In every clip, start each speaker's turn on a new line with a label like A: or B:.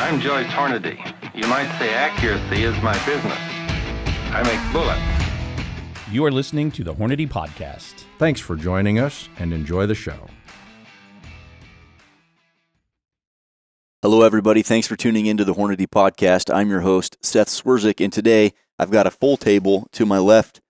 A: I'm Joyce Hornady. You might say accuracy is my business. I make bullets.
B: You are listening to the Hornady Podcast.
C: Thanks for joining us and enjoy the show.
D: Hello, everybody. Thanks for tuning into the Hornady Podcast. I'm your host, Seth Swierczek, and today I've got a full table to my left,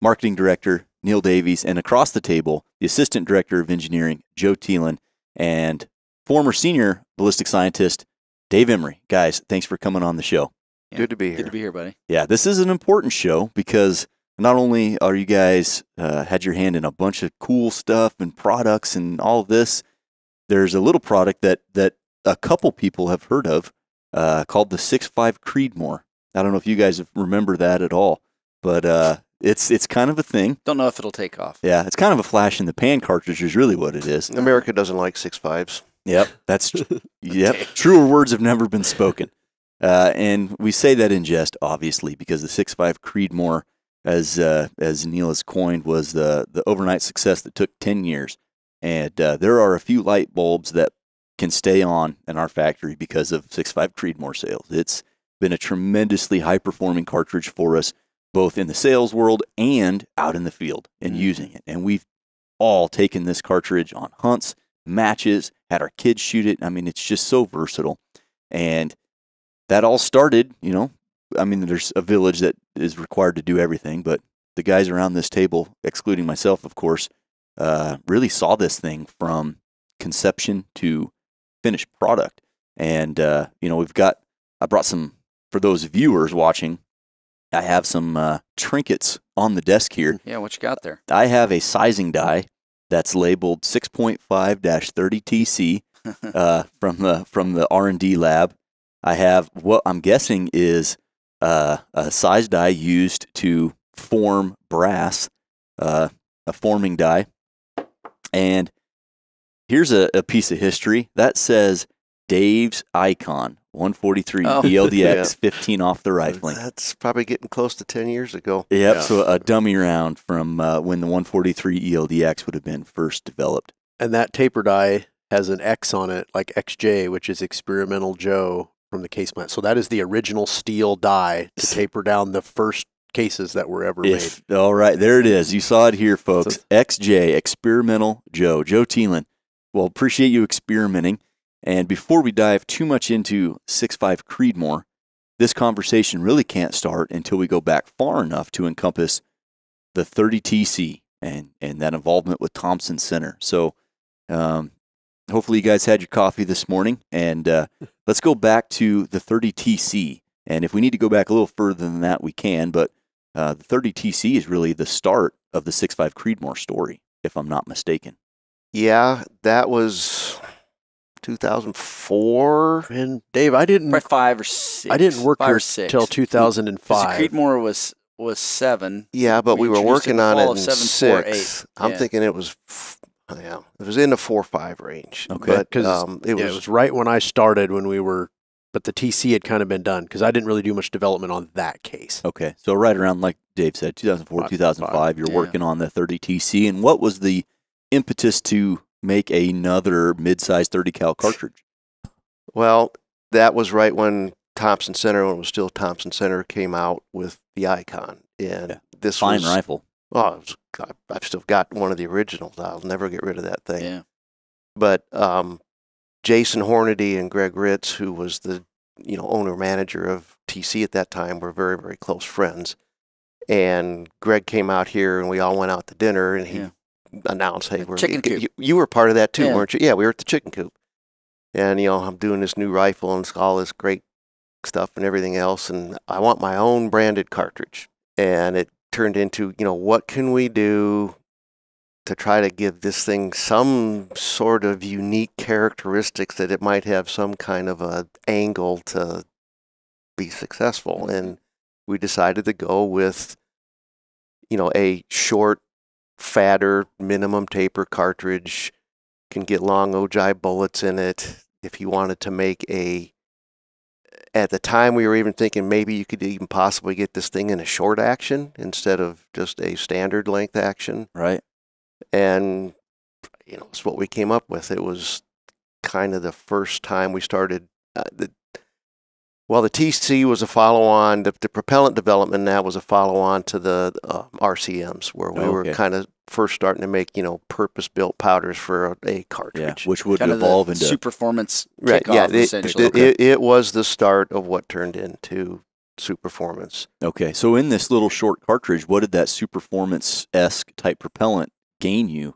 D: Marketing Director Neil Davies, and across the table, the Assistant Director of Engineering, Joe Thielen, and former Senior Ballistic Scientist, Dave Emary. Guys, thanks for coming on the show.
E: Good to be here.
F: Good to be here, buddy.
D: Yeah, this is an important show because not only are you guys uh, had your hand in a bunch of cool stuff and products and all of this, there's a little product that that a couple people have heard of uh, called the Six Five Creedmoor. I don't know if you guys remember that at all, but uh, it's it's kind of a thing.
F: Don't know if it'll take off.
D: Yeah, it's kind of a flash in the pan cartridge is really what it is.
E: America doesn't like six fives.
D: Yep, that's yep. Truer words have never been spoken, uh, and we say that in jest, obviously, because the six five Creedmoor, as uh, as Neil has coined, was the the overnight success that took ten years, and uh, there are a few light bulbs that can stay on in our factory because of six five Creedmoor sales. It's been a tremendously high performing cartridge for us, both in the sales world and out in the field and using it, and we've all taken this cartridge on hunts matches, had our kids shoot it. I mean, it's just so versatile. And that all started, you know, I mean, there's a village that is required to do everything, but the guys around this table, excluding myself, of course, uh, really saw this thing from conception to finished product. And, uh, you know, we've got, I brought some, for those viewers watching, I have some uh, trinkets on the desk here.
F: Yeah, what you got there?
D: I have a sizing die that's labeled 6.5-30TC uh, from the from the R&D lab. I have what I'm guessing is uh, a size die used to form brass, uh, a forming die. And here's a, a piece of history that says Dave's Icon 143
F: Oh.
D: ELDX
E: Yeah.
D: 15 off the rifling.
E: That's probably getting close to 10 years ago.
D: Yep.
G: Yeah.
D: So a dummy round from uh, when the 143 ELDX would have been first developed.
G: And that taper die has an X on it, like XJ, which is Experimental Joe from the case plant. So that is the original steel die to taper down the first cases that were ever
D: If, all right, there it is. You saw it here, folks.
G: So-
D: XJ, Experimental Joe, Joe Thielen. Well, appreciate you experimenting. And before we dive too much into 6.5 Creedmoor, this conversation really can't start until we go back far enough to encompass the 30TC and, and that involvement with Thompson Center. So um, hopefully you guys had your coffee this morning. And uh, let's go back to the 30TC. And if we need to go back a little further than that, we can. But uh, the 30TC is really the start of the 6.5 Creedmoor story, if I'm not mistaken.
E: Yeah, that was 2004.
G: And Dave, I didn't
F: Probably five or six.
G: I didn't work
F: five
G: here
F: or six.
G: till 2005.
F: Creedmoor was was seven.
E: Yeah, but
F: We
E: we, were
F: introduced it
E: working on it in
F: 748.
E: six. I'm
F: Yeah.
E: thinking it was, yeah, it was in the four five range.
D: Okay.
E: but
G: 'Cause,
E: um, it
G: yeah,
E: was,
G: it was right when I started when we were, but the TC had kind of been done because I didn't really do much development on that case.
D: Okay. So right around, like Dave said, 2004,
G: Five-
D: 2005, you're
F: yeah.
D: working on the 30TC. And what was the impetus to make another mid-sized 30 cal cartridge?
E: Well, that was right when Thompson Center, when it was still Thompson Center, came out with the Icon, and
D: Yeah.
E: this
D: Fine
E: was
D: rifle.
E: Oh, was, I've still got one of the originals. I'll never get rid of that thing.
F: Yeah.
E: But um, Jason Hornady and Greg Ritz, who was the you know owner manager of TC at that time, were very very close friends. And Greg came out here, and we all went out to dinner, and he
F: Yeah.
E: Announced, "Hey, we're
F: chicken coop.
E: You, you were part of that too,
F: Yeah.
E: weren't you? Yeah, we were at the chicken coop, and you know I'm doing this new rifle and it's all this great stuff and everything else, and I want my own branded cartridge, and it turned into you know what can we do to try to give this thing some sort of unique characteristics that it might have some kind of a angle to be successful mm-hmm. and we decided to go with you know a short fatter minimum taper cartridge can get long ogive bullets in it if you wanted to make a at the time we were even thinking maybe you could even possibly get this thing in a short action instead of just a standard length action
D: Right.
E: and you know it's what we came up with it was kind of the first time we started uh, the, Well, the TC was a follow-on. The, the propellant development now was a follow-on to the uh, RCMs, where we were
D: Okay.
E: kind of first starting to make you know purpose-built powders for a, a
D: Yeah,
E: cartridge.
D: which would
F: kind
D: evolve into
F: Superformance
E: right?
F: kickoff,
E: Yeah, it,
F: essentially.
E: it, it, it was the start of what turned into Superformance.
D: Okay, so in this little short cartridge, what did that Superformance esque type propellant gain you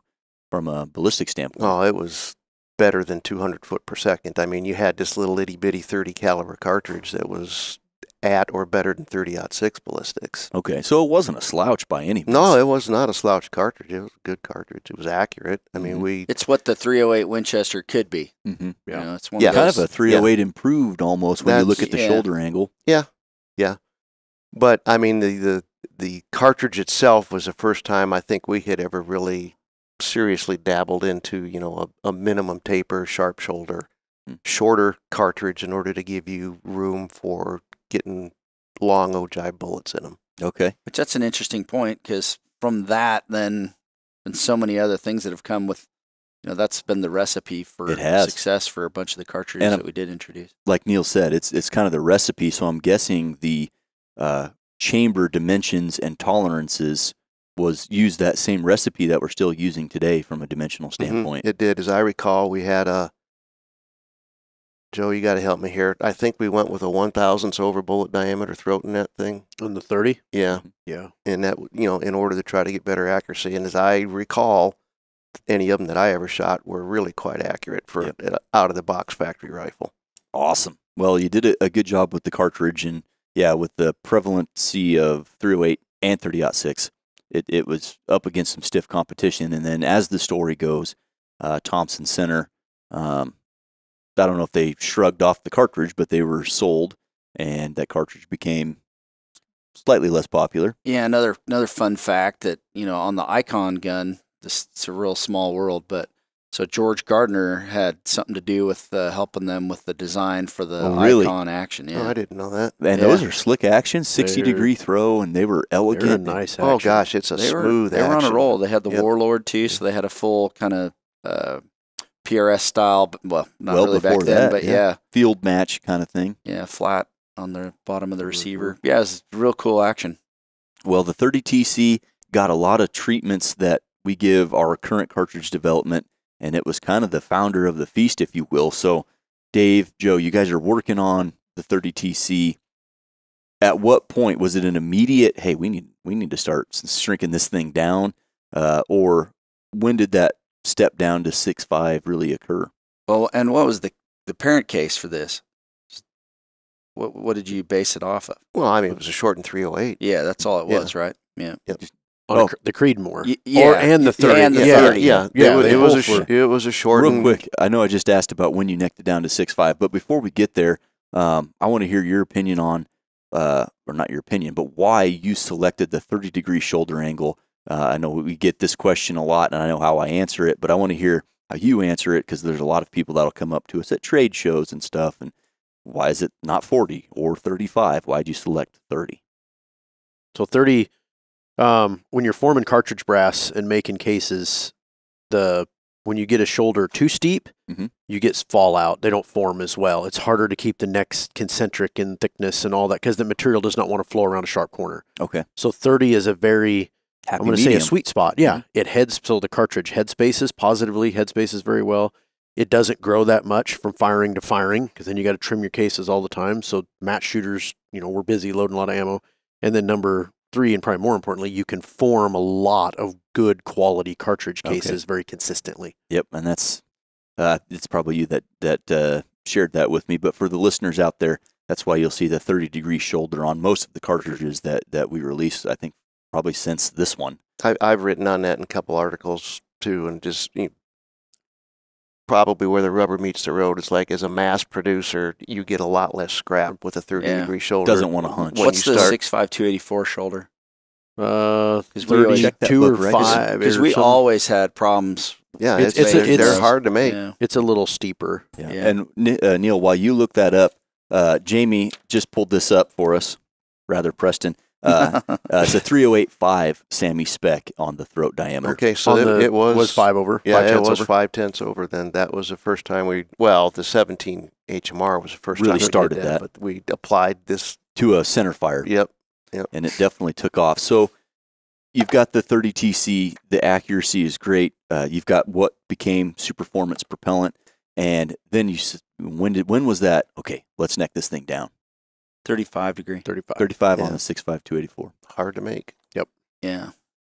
D: from a ballistic standpoint?
E: Oh, it was better than 200 foot per second. I mean, you had this little itty bitty 30 caliber cartridge that was at or better than 30 six ballistics.
D: Okay, so it wasn't a slouch by any means.
E: No, it was not a slouch cartridge. It was a good cartridge. It was accurate. I mean,
D: Mhm.
E: we
F: it's what the 308 Winchester could be.
D: hmm
F: You know, it's one
E: Yeah.
F: of
D: kind of a 308 improved almost when you look at the
F: yeah.
D: shoulder angle.
E: Yeah, yeah, but I mean, the, the the cartridge itself was the first time I think we had ever really seriously dabbled into you know a, a minimum taper, sharp shoulder,
D: Hmm.
E: shorter cartridge in order to give you room for getting long ogive bullets in them.
D: Okay,
F: Which that's an interesting point because from that, then, and so many other things that have come with, you know, that's been the recipe for
D: It has.
F: success for a bunch of the cartridges
D: And,
F: that we did introduce.
D: like Neil said, it's it's kind of the recipe. So I'm guessing the uh, chamber dimensions and tolerances was use that same recipe that we're still using today from a dimensional
E: Mhm.
D: standpoint.
E: It did, as I recall, we had a. Joe, you got to help me here. I think we went with a one thousandths over bullet diameter throat in that thing.
G: On the 30?
E: Yeah,
G: Yeah.
E: and that you know, in order to try to get better accuracy. And as I recall, any of them that I ever shot were really quite accurate for
D: Yep.
E: an out of the box factory rifle.
D: Awesome. Well, you did a, a good job with the cartridge, and yeah, with the prevalency of 308 and 30-06, it, it was up against some stiff competition. And then, as the story goes, uh, Thompson Center, um, I don't know if they shrugged off the cartridge, but they were sold, and that cartridge became slightly less popular.
F: Yeah, another another fun fact that you know on the Icon gun, this it's a real small world, but so George Gardner had something to do with uh, helping them with the design for the
D: Oh, really?
F: Icon action.
E: Oh,
F: Yeah,
E: I didn't know that.
D: And
F: Yeah.
D: those are slick action, 60
G: They're-
D: degree throw, and they were elegant.
G: They're a
D: elegant.
G: nice
E: Oh gosh, it's a
F: they were
E: smooth.
F: they were on a roll. They had the
E: Yep.
F: Warlord too, so they had a full kind of uh, PRS style, but well, not
D: Well
F: really back then,
D: that,
F: but
D: yeah.
F: yeah.
D: Field match kind of thing.
F: yeah, flat on the bottom of the receiver. Yeah, it's real cool action.
D: Well, the 30TC got a lot of treatments that we give our current cartridge development, and it was kind of the founder of the feast, if you will. So, Dave, Joe, you guys are working on the 30TC. At what point was it an immediate? Hey, we need we need to start shrinking this thing down, uh, or when did that step down to six five really occur?
F: Well, and what was the the parent case for this? What what did you base it off of?
E: Well, I mean, it was a shortened 308.
F: Yeah, that's all it
E: Yeah.
F: was, right? Yeah.
G: On
D: Oh.
G: the Creedmoor.
F: Y-
G: Or,
F: yeah,
G: and the
F: y-
G: 30.
F: and the
E: yeah,
F: 30.
E: yeah,
G: Yeah,
E: It, wa- it was a
G: both
E: sh- it was a shortened.
D: Real quick, I know I just asked about when you necked it down to six five, but before we get there, um, I want to hear your opinion on, uh, or not your opinion, but why you selected the thirty degree shoulder angle. Uh, I know we get this question a lot, and I know how I answer it, but I want to hear how you answer it because there's a lot of people that'll come up to us at trade shows and stuff, and why is it not forty or thirty five? Why'd you select thirty?
G: So 30, um, when you're forming cartridge brass and making cases, the when you get a shoulder too steep,
D: Mhm.
G: you get fallout. They don't form as well. It's harder to keep the necks concentric in thickness and all that because the material does not want to flow around a sharp corner.
D: Okay,
G: So 30 is a very,
D: happy
G: I'm going to say a sweet spot. Yeah. It heads, so the cartridge head spaces positively, head spaces very well. It doesn't grow that much from firing to firing because then you got to trim your cases all the time. So match shooters, you know, we're busy loading a lot of ammo. And then number three, and probably more importantly, you can form a lot of good quality cartridge
D: Okay.
G: cases very consistently.
D: Yep, and that's uh, it's probably you that that uh, shared that with me. But for the listeners out there, that's why you'll see the 30 degree shoulder on most of the cartridges that that we release. I think probably since this one.
E: I, I've written on that in a couple articles too, and just you know, probably where the rubber meets the road. It's like as a mass producer, you get a lot less scrap with a 30
F: Yeah.
E: degree shoulder.
D: Doesn't want to hunch.
E: When
F: What's the
E: start-
F: six five two eighty four shoulder?
G: Uh,
F: 'Cause we always-
D: Check that
G: 32 or
D: right? 'Cause-
G: 5.
F: Because we
G: something.
F: always had problems.
E: Yeah,
G: It's-
E: it's,
G: it's a-
E: they're,
G: it's-
E: they're hard to make.
F: Yeah.
G: It's a little steeper.
D: Yeah.
F: Yeah.
D: And uh, Neil, while you look that up, uh, Jamie just pulled this up for us. Rather, Preston. Uh, uh, it's a 308.5 SAAMI spec on the throat diameter.
E: Okay, so it,
G: the-
E: it was
G: was five over.
E: Yeah,
G: five
E: it
G: tenths
E: was
G: over.
E: five tenths over. Then that was the first time we. Well, the 17 HMR was the first
D: Really
E: time we
D: started
E: did
D: that.
E: but we applied this.
D: To a center fire.
E: Yep.
D: and it definitely took off. So you've got the 30 TC. The accuracy is great. Uh, you've got what became Superformance propellant, and then you when did when was that? Okay, let's neck this thing down.
F: 35 degree.
G: 35.
D: 35 on
E: Yeah.
D: the 65 284.
E: Hard to make. Yep.
F: Yeah.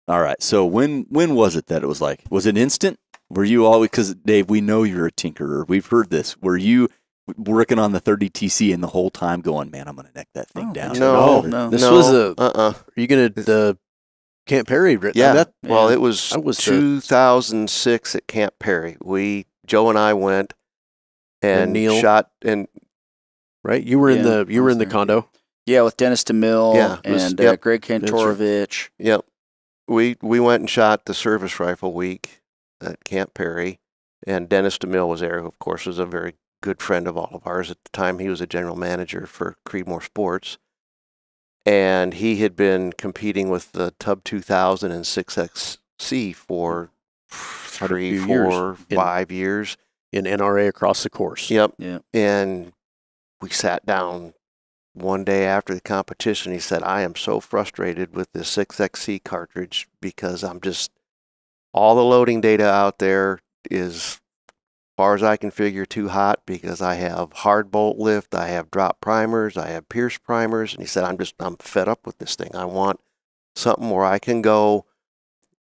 D: All right. So when when was it that it was like? Was it instant? Were you always because Dave? We know you're a tinkerer. We've heard this. Were you working on the 30 TC and the whole time going, man, I'm going to neck that thing
F: Oh,
D: down?
E: No,
F: no.
G: This
E: no,
G: was a-
E: uh-uh.
G: Are you gonna the Camp Perry? writ-
E: Yeah.
G: That,
E: Well, it was,
G: That was the-
E: 2006 at Camp Perry. We Joe and I went
G: And
E: and,
G: Neil.
E: shot and
G: right. You were in the you were in the
F: there.
G: condo.
F: Yeah, with Dennis DeMille
E: Yeah, was-
F: and uh,
E: yep.
F: Greg
G: right.
E: Yep. We we went and shot the service rifle week at Camp Perry, and Dennis DeMille was there. who, Of course, was a very good friend of all of ours at the time. He was a general manager for Creedmoor Sports, and he had been competing with the Tubb 2000 and 6XC for three,
G: few years.
E: four,
G: In-
E: five years.
G: in NRA across the course.
E: Yep.
F: Yeah.
E: And we sat down one day after the competition. He said, I am so frustrated with this 6XC cartridge because I'm just, all the loading data out there is, far as I can figure, too hot because I have hard bolt lift, I have drop primers, I have pierce primers. And he said, I'm just, I'm fed up with this thing. I want something where I can go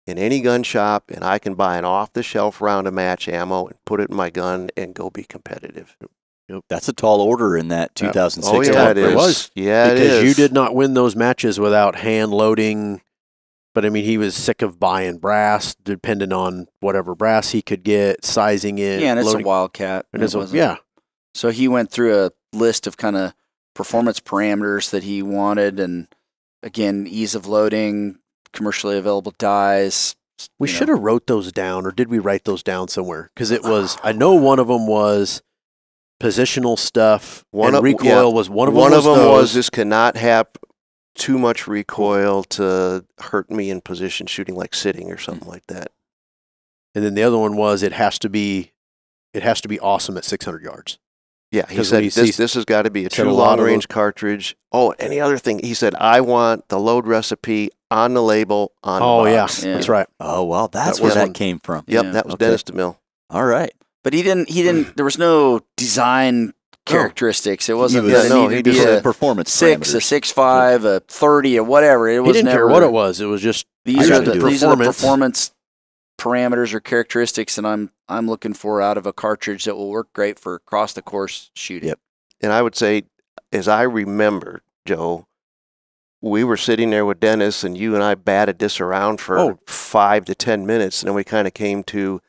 E: in any gun shop and I can buy an off the shelf round of match ammo and put it in my gun and go be competitive.
D: That's a tall order in that 2006.
E: Oh yeah,
D: time
E: it
G: was.
E: Yeah, it
G: because
E: is.
G: you did not win those matches without hand loading. But I mean, he was sick of buying brass, depending on whatever brass he could get, sizing it.
F: Yeah, and it's
G: loading,
F: a Wildcat.
G: and it's
F: It
G: a-
F: wasn't-
G: yeah,
F: So he went through a list of kind of performance parameters that he wanted, and again, ease of loading, commercially available dies.
G: we
F: you know.
G: should have wrote those down, or did we write those down somewhere? Because it was, I know one of them was positional stuff.
E: One
G: and
E: of-
G: recoil
E: yeah.
G: was one of them.
E: One
G: was
E: of them was this cannot have too much recoil to hurt me in position shooting, like sitting or something like that.
G: and then the other one was it has to be, it has to be awesome at 600 yards.
E: Yeah, he
G: 'Cause
E: said
G: he
E: this,
G: sees-
E: this has got to be a
G: said a
E: true long range cartridge. Oh, any other thing? He said I want the load recipe on the label on.
G: Oh
E: the
G: yeah,
E: box.
F: Yeah.
G: that's right.
D: Oh, well, That's
G: That
D: where
G: was
D: that
G: one.
D: came from.
E: Yep,
F: Yeah.
E: that was
D: Okay.
E: Dennis DeMille.
D: All right.
F: But he didn't. He didn't. There was no design characteristics. It wasn't.
D: was-
F: that it
E: no, he
F: to
E: just
F: a
E: said
D: performance
F: six, a six five, a thirty, or whatever. It was
G: He
F: was
G: didn't
F: never
G: care what it was. It was just
F: These are the these are the
G: Performance.
F: performance parameters or characteristics, and I'm I'm looking for out of a cartridge that will work great for across the course shooting.
D: Yep.
E: And I would say, as I remember, Joe, we were sitting there with Dennis, and you and I batted this around for
G: Oh.
E: five to ten minutes, and then we kind of came to,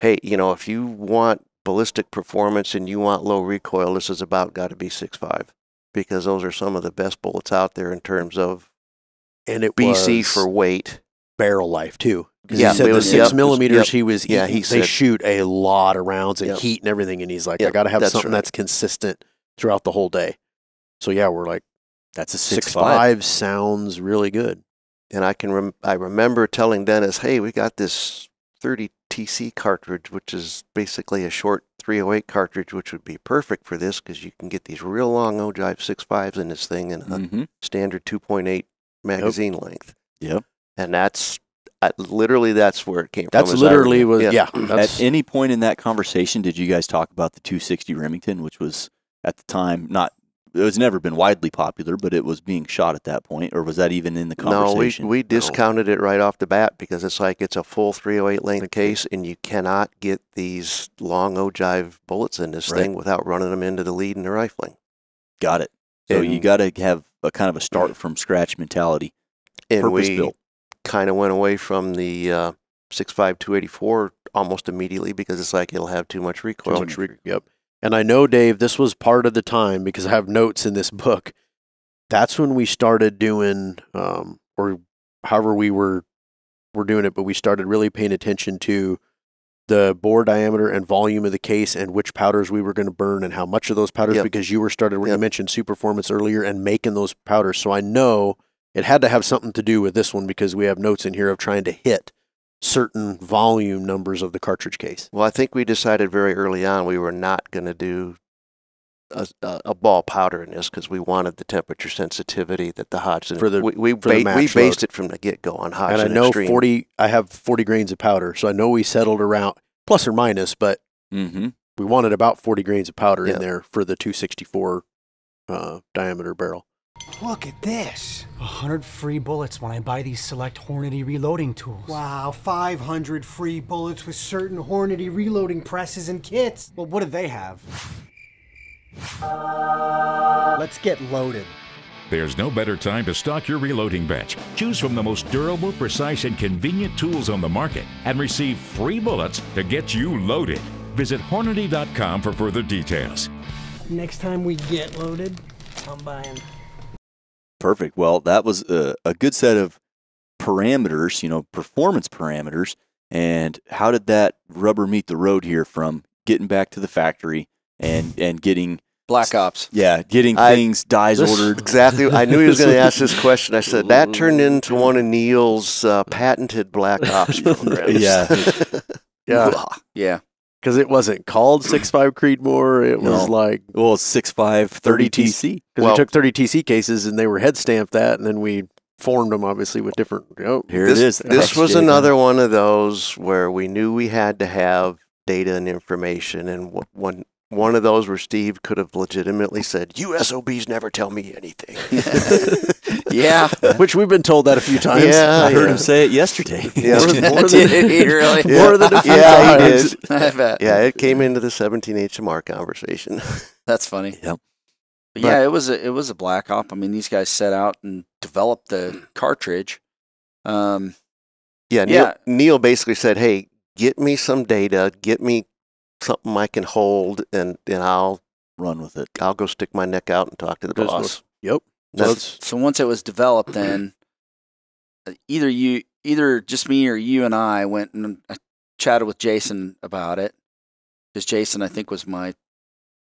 E: hey, you know, if you want ballistic performance and you want low recoil, this is about got to be six five, because those are some of the best bullets out there in terms of
G: and it
E: BC
G: was
E: for weight.
G: barrel life too.
E: Yeah,
G: he said
E: it
G: the six
E: yep,
G: millimeters
E: yep.
G: he was
E: Yeah,
G: eating,
E: he
G: they
E: said-
G: shoot a lot of rounds and
E: Yep.
G: heat and everything, and he's like, I got to have
E: that's
G: something
E: right.
G: that's consistent throughout the whole day. So yeah, we're like
D: That's a
G: six
D: 6
G: five sounds really good.
E: And I can rem- I remember telling Dennis, "Hey, we got this 30 TC cartridge, which is basically a short 308 cartridge, which would be perfect for this because you can get these real long ogive 6.5s in this thing and a
D: Mm-hmm.
E: standard 2.8 magazine length."
D: Yep.
E: And that's I, literally that's where it came
G: That's
E: from.
G: literally was yeah. that's,
D: At any point in that conversation, did you guys talk about the 260 Remington, which was at the time not, it was never been widely popular, but it was being shot at that point, or was that even in the conversation?
E: No, we, we discounted it right off the bat because it's like it's a full 308 length case and you cannot get these long ogive bullets in this
D: Right.
E: thing without running them into the lead in the rifling.
D: got it. So you got to have a kind of a start from scratch mentality,
E: And
D: purpose
E: we
D: built.
E: kind of went away from the uh, 6.5 284 almost immediately because it's like it'll have too much
G: too
E: recoil.
G: much re- yep. And I know Dave, this was part of the time because I have notes in this book. That's when we started doing, um, or however we were were doing it, but we started really paying attention to the bore diameter and volume of the case and which powders we were going to burn and how much of those powders
E: Yep.
G: because you were started where you
E: Yep.
G: mentioned Superformance earlier and making those powders. So I know it had to have something to do with this one because we have notes in here of trying to hit certain volume numbers of the cartridge case.
E: Well, I think we decided very early on we were not going to do a, a, a ball powder in this because we wanted the temperature sensitivity that the Hodgdon.
G: For the-
E: we we,
G: for the
E: ba- we based
G: load.
E: it from the get go on Hodgdon.
G: and I know
E: Extreme.
G: 40 I have 40 grains of powder, so I know we settled around plus or minus, but
D: Mm-hmm.
G: we wanted about 40 grains of powder
E: Yeah.
G: in there for the 264 uh, diameter barrel.
H: Look at this. A hundred free bullets when I buy these select Hornady reloading tools. Wow, 500 free bullets with certain Hornady reloading presses and kits. Well, what do they have? Let's get loaded.
I: There's no better time to stock your reloading bench. Choose from the most durable, precise, and convenient tools on the market and receive free bullets to get you loaded. Visit Hornady.com for further details.
H: Next time we get loaded, I'm buying.
D: Perfect. Well, that was a, a good set of parameters, you know, performance parameters. And how did that rubber meet the road here from getting back to the factory and and getting
F: Black Ops.
D: yeah, getting
E: I-
D: things dies
E: This-
D: ordered.
E: Exactly. I knew he was going to ask this question. I said that turned into one of Neil's uh, patented Black Ops programs.
D: Yeah.
G: Yeah,
F: Yeah.
G: Because it wasn't called 65 Creedmoor. It was
D: No.
G: like
D: Well, it's 6.5 30
G: 30
D: TC.
G: because
E: Well-
G: we took 30 TC cases and they were head stamped that, and then we formed them obviously with different. Oh,
D: Here
E: this,
D: it is.
E: This was another one of those where we knew we had to have data and information, and one one of those where Steve could have legitimately said, "USOBs never tell me anything."
F: Yeah.
G: which we've been told that a few times.
E: Yeah,
D: I heard
E: yeah.
D: him say it yesterday.
E: Yeah.
G: More, more
F: Did
G: than,
F: he really?
G: more than a few
E: Yeah, he
G: times.
E: did.
F: I bet.
E: yeah, it came into the 17 HMR conversation.
F: That's funny.
D: Yep.
F: But yeah, it was a it was a black op. I mean, these guys set out and developed the cartridge. Um,
E: Yeah, Neil,
F: Yeah.
E: Neil basically said, "Hey, get me some data, get me something I can hold, and and I'll
D: Run with it.
E: I'll go stick my neck out and talk to the boss."
G: Yep. So
F: so once it was developed, then uh, either you, either just me or you and I went and I chatted with Jason about it because Jason, I think, was my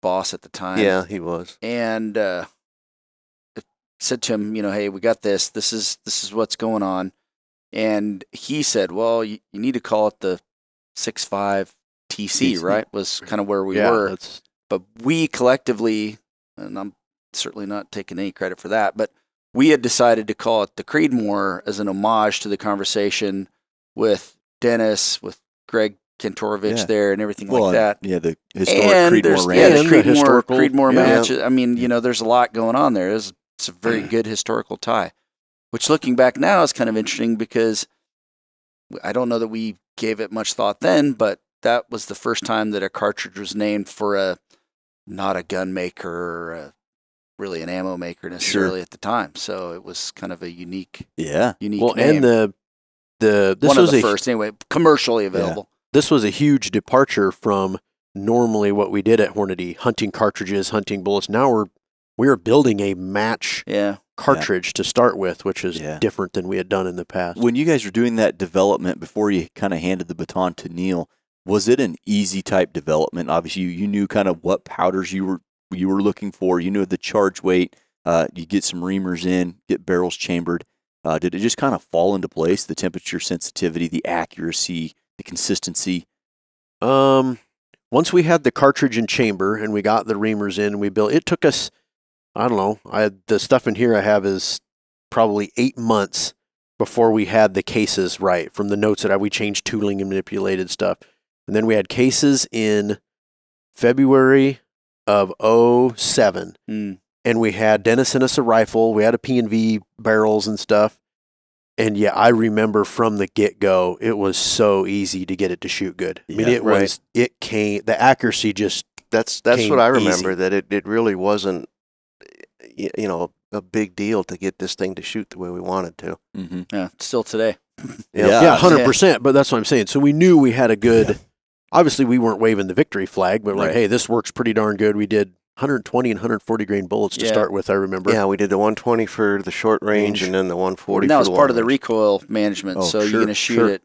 F: boss at the time.
E: yeah, he was.
F: and uh, said to him, you know, hey, we got this. This is this is what's going on. And he said, well, you, you need to call it the six five TC,
D: TC.
F: right? Was kind of where we
G: yeah,
F: were.
G: that's
F: But we collectively, and I'm certainly not taking any credit for that, but we had decided to call it the Creedmoor as an homage to the conversation with Dennis, with Greg Kantorovich
D: Yeah.
F: there, and everything
D: Well,
F: like that
D: yeah, the historic
F: and
D: Creedmoor Ranch.
F: yeah, the
G: And the
F: Creedmoor,
G: historical-
F: Creedmoor
G: yeah.
F: match. I mean, you know, there's a lot going on there. It's, it's a very good historical tie, which looking back now is kind of interesting because I don't know that we gave it much thought then, but that was the first time that a cartridge was named for a not a gun maker or a, really an ammo maker necessarily at the time. So it was kind of a unique,
D: Yeah.
F: unique
G: well,
F: name.
G: and the the this
F: One
G: was
F: of the
G: a
F: first anyway, commercially available.
G: this was a huge departure from normally what we did at Hornady, hunting cartridges, hunting bullets. Now we're we are building a match
F: Yeah.
G: cartridge to start with, which is
D: Yeah.
G: different than we had done in the past.
D: When you guys were doing that development before you kind of handed the baton to Neil, was it an easy type development? Obviously, you, you knew kind of what powders you were you were looking for. You knew the charge weight. Uh, you get some reamers in, get barrels chambered. Uh, did it just kind of fall into place? The temperature sensitivity, the accuracy, the consistency.
G: Um, once we had the cartridge in chamber and we got the reamers in, we built. It took us, I don't know. I the stuff in here I have is probably eight months before we had the cases right. From the notes that I we changed tooling and manipulated stuff, and then we had cases in February of 07
F: Mm.
G: and we had Dennis sent us a rifle. We had a P and V barrels and stuff. And yeah, I remember from the get go, it was so easy to get it to shoot good. I mean,
D: Yeah,
G: it
E: right.
G: was it came the accuracy just
E: That's that's
G: Came
E: what I
G: easy.
E: remember. That it, it really wasn't, you know, a big deal to get this thing to shoot the way we wanted to.
D: Mm-hmm.
F: Yeah. Still today.
E: Yeah.
D: Yeah.
G: yeah, hundred percent. But that's what I'm saying. So we knew we had a good. Obviously, we weren't waving the victory flag, but like,
D: Right.
G: hey, this works pretty darn good. We did 120 and 140 grain bullets to
F: Yeah.
G: start with. I remember.
E: Yeah, we did the 120 for the short range,
G: Range.
E: and then the 140.
F: and that
E: for
F: was
E: the
F: part of
E: long
F: the recoil management.
D: Oh,
F: so
D: sure,
F: you're going to shoot
G: sure.
F: it,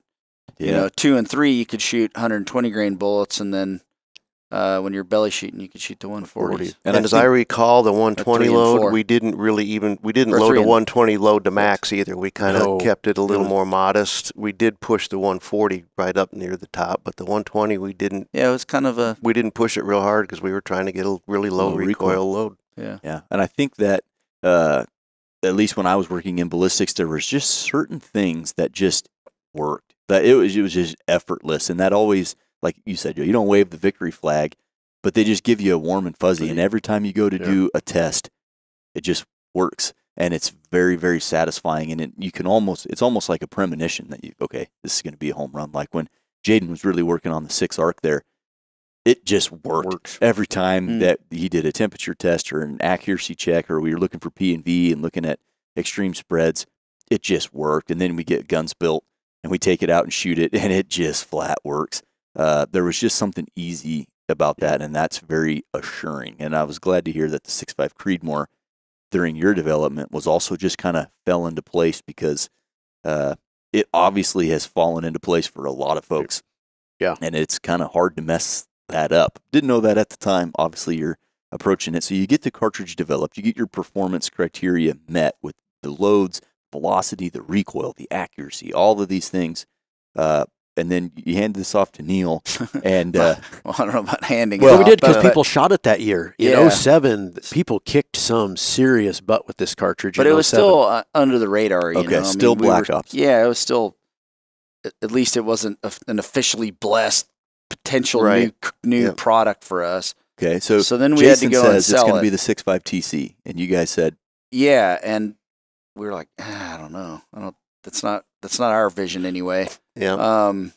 D: Yeah.
F: you know, two and three, you could shoot 120 grain bullets, and then Uh, when you're belly shooting, you can shoot the 140s.
E: And,
D: I
E: as I recall, the 120 load,
F: four.
E: we didn't really even we didn't
F: Or
E: load
F: three
E: a 120 load to max either. We kind of
G: No.
E: kept it a little
G: was-
E: more modest. We did push the 140 right up near the top, but the 120 we didn't
F: Yeah, it was kind of a
E: we didn't push it real hard because we were trying to get a really low,
D: Low
E: recoil,
D: recoil.
E: load.
F: yeah.
D: Yeah, and I think that uh, at least when I was working in ballistics, there was just certain things that just worked. That it was it was just effortless, and that always, like you said, you don't wave the victory flag, but they just give you a warm and fuzzy. And every time you go to
G: Yeah.
D: do a test, it just works, and it's very very satisfying. And it, you can almost it's almost like a premonition that you okay, this is going to be a home run. Like when Jaden was really working on the six arc there. It just worked
G: Works.
D: every time
F: Mm.
D: that he did a temperature test or an accuracy check, or we were looking for P and V and looking at extreme spreads. It just worked, and then we get guns built and we take it out and shoot it, and it just flat works. Uh, there was just something easy about that, and that's very assuring. And I was glad to hear that the 6.5 Creedmoor during your development was also just kind of fell into place because uh, it obviously has fallen into place for a lot of folks.
G: Yeah.
D: And it's kind of hard to mess that up. Didn't know that at the time. Obviously, you're approaching it. So you get the cartridge developed, you get your performance criteria met with the loads, velocity, the recoil, the accuracy, all of these things. Uh, and then you hand this off to Neil, and uh,
F: Well, I don't know about handing.
G: Well,
F: it
G: we did because
F: but-
G: people shot it that year. In
F: Yeah.
G: 07, th- people kicked some serious butt with this cartridge.
F: but
G: in
F: it was
G: 07.
F: still uh, under the radar. You
D: Okay,
F: know? I mean,
D: still
F: we
D: Black
F: were-
D: Ops.
F: Yeah, it was still. at- At least it wasn't a, an officially blessed potential
E: Right.
F: new new
E: Yeah.
F: product for us.
D: okay, so,
F: So, then we
D: Jason
F: had to go
D: says
F: and
D: it's
F: sell
D: going to be the 6.5 TC, and you guys said
F: yeah, and we were like, "Ah, I don't know, I don't. That's not that's not our vision anyway.
E: Yeah.
F: Um,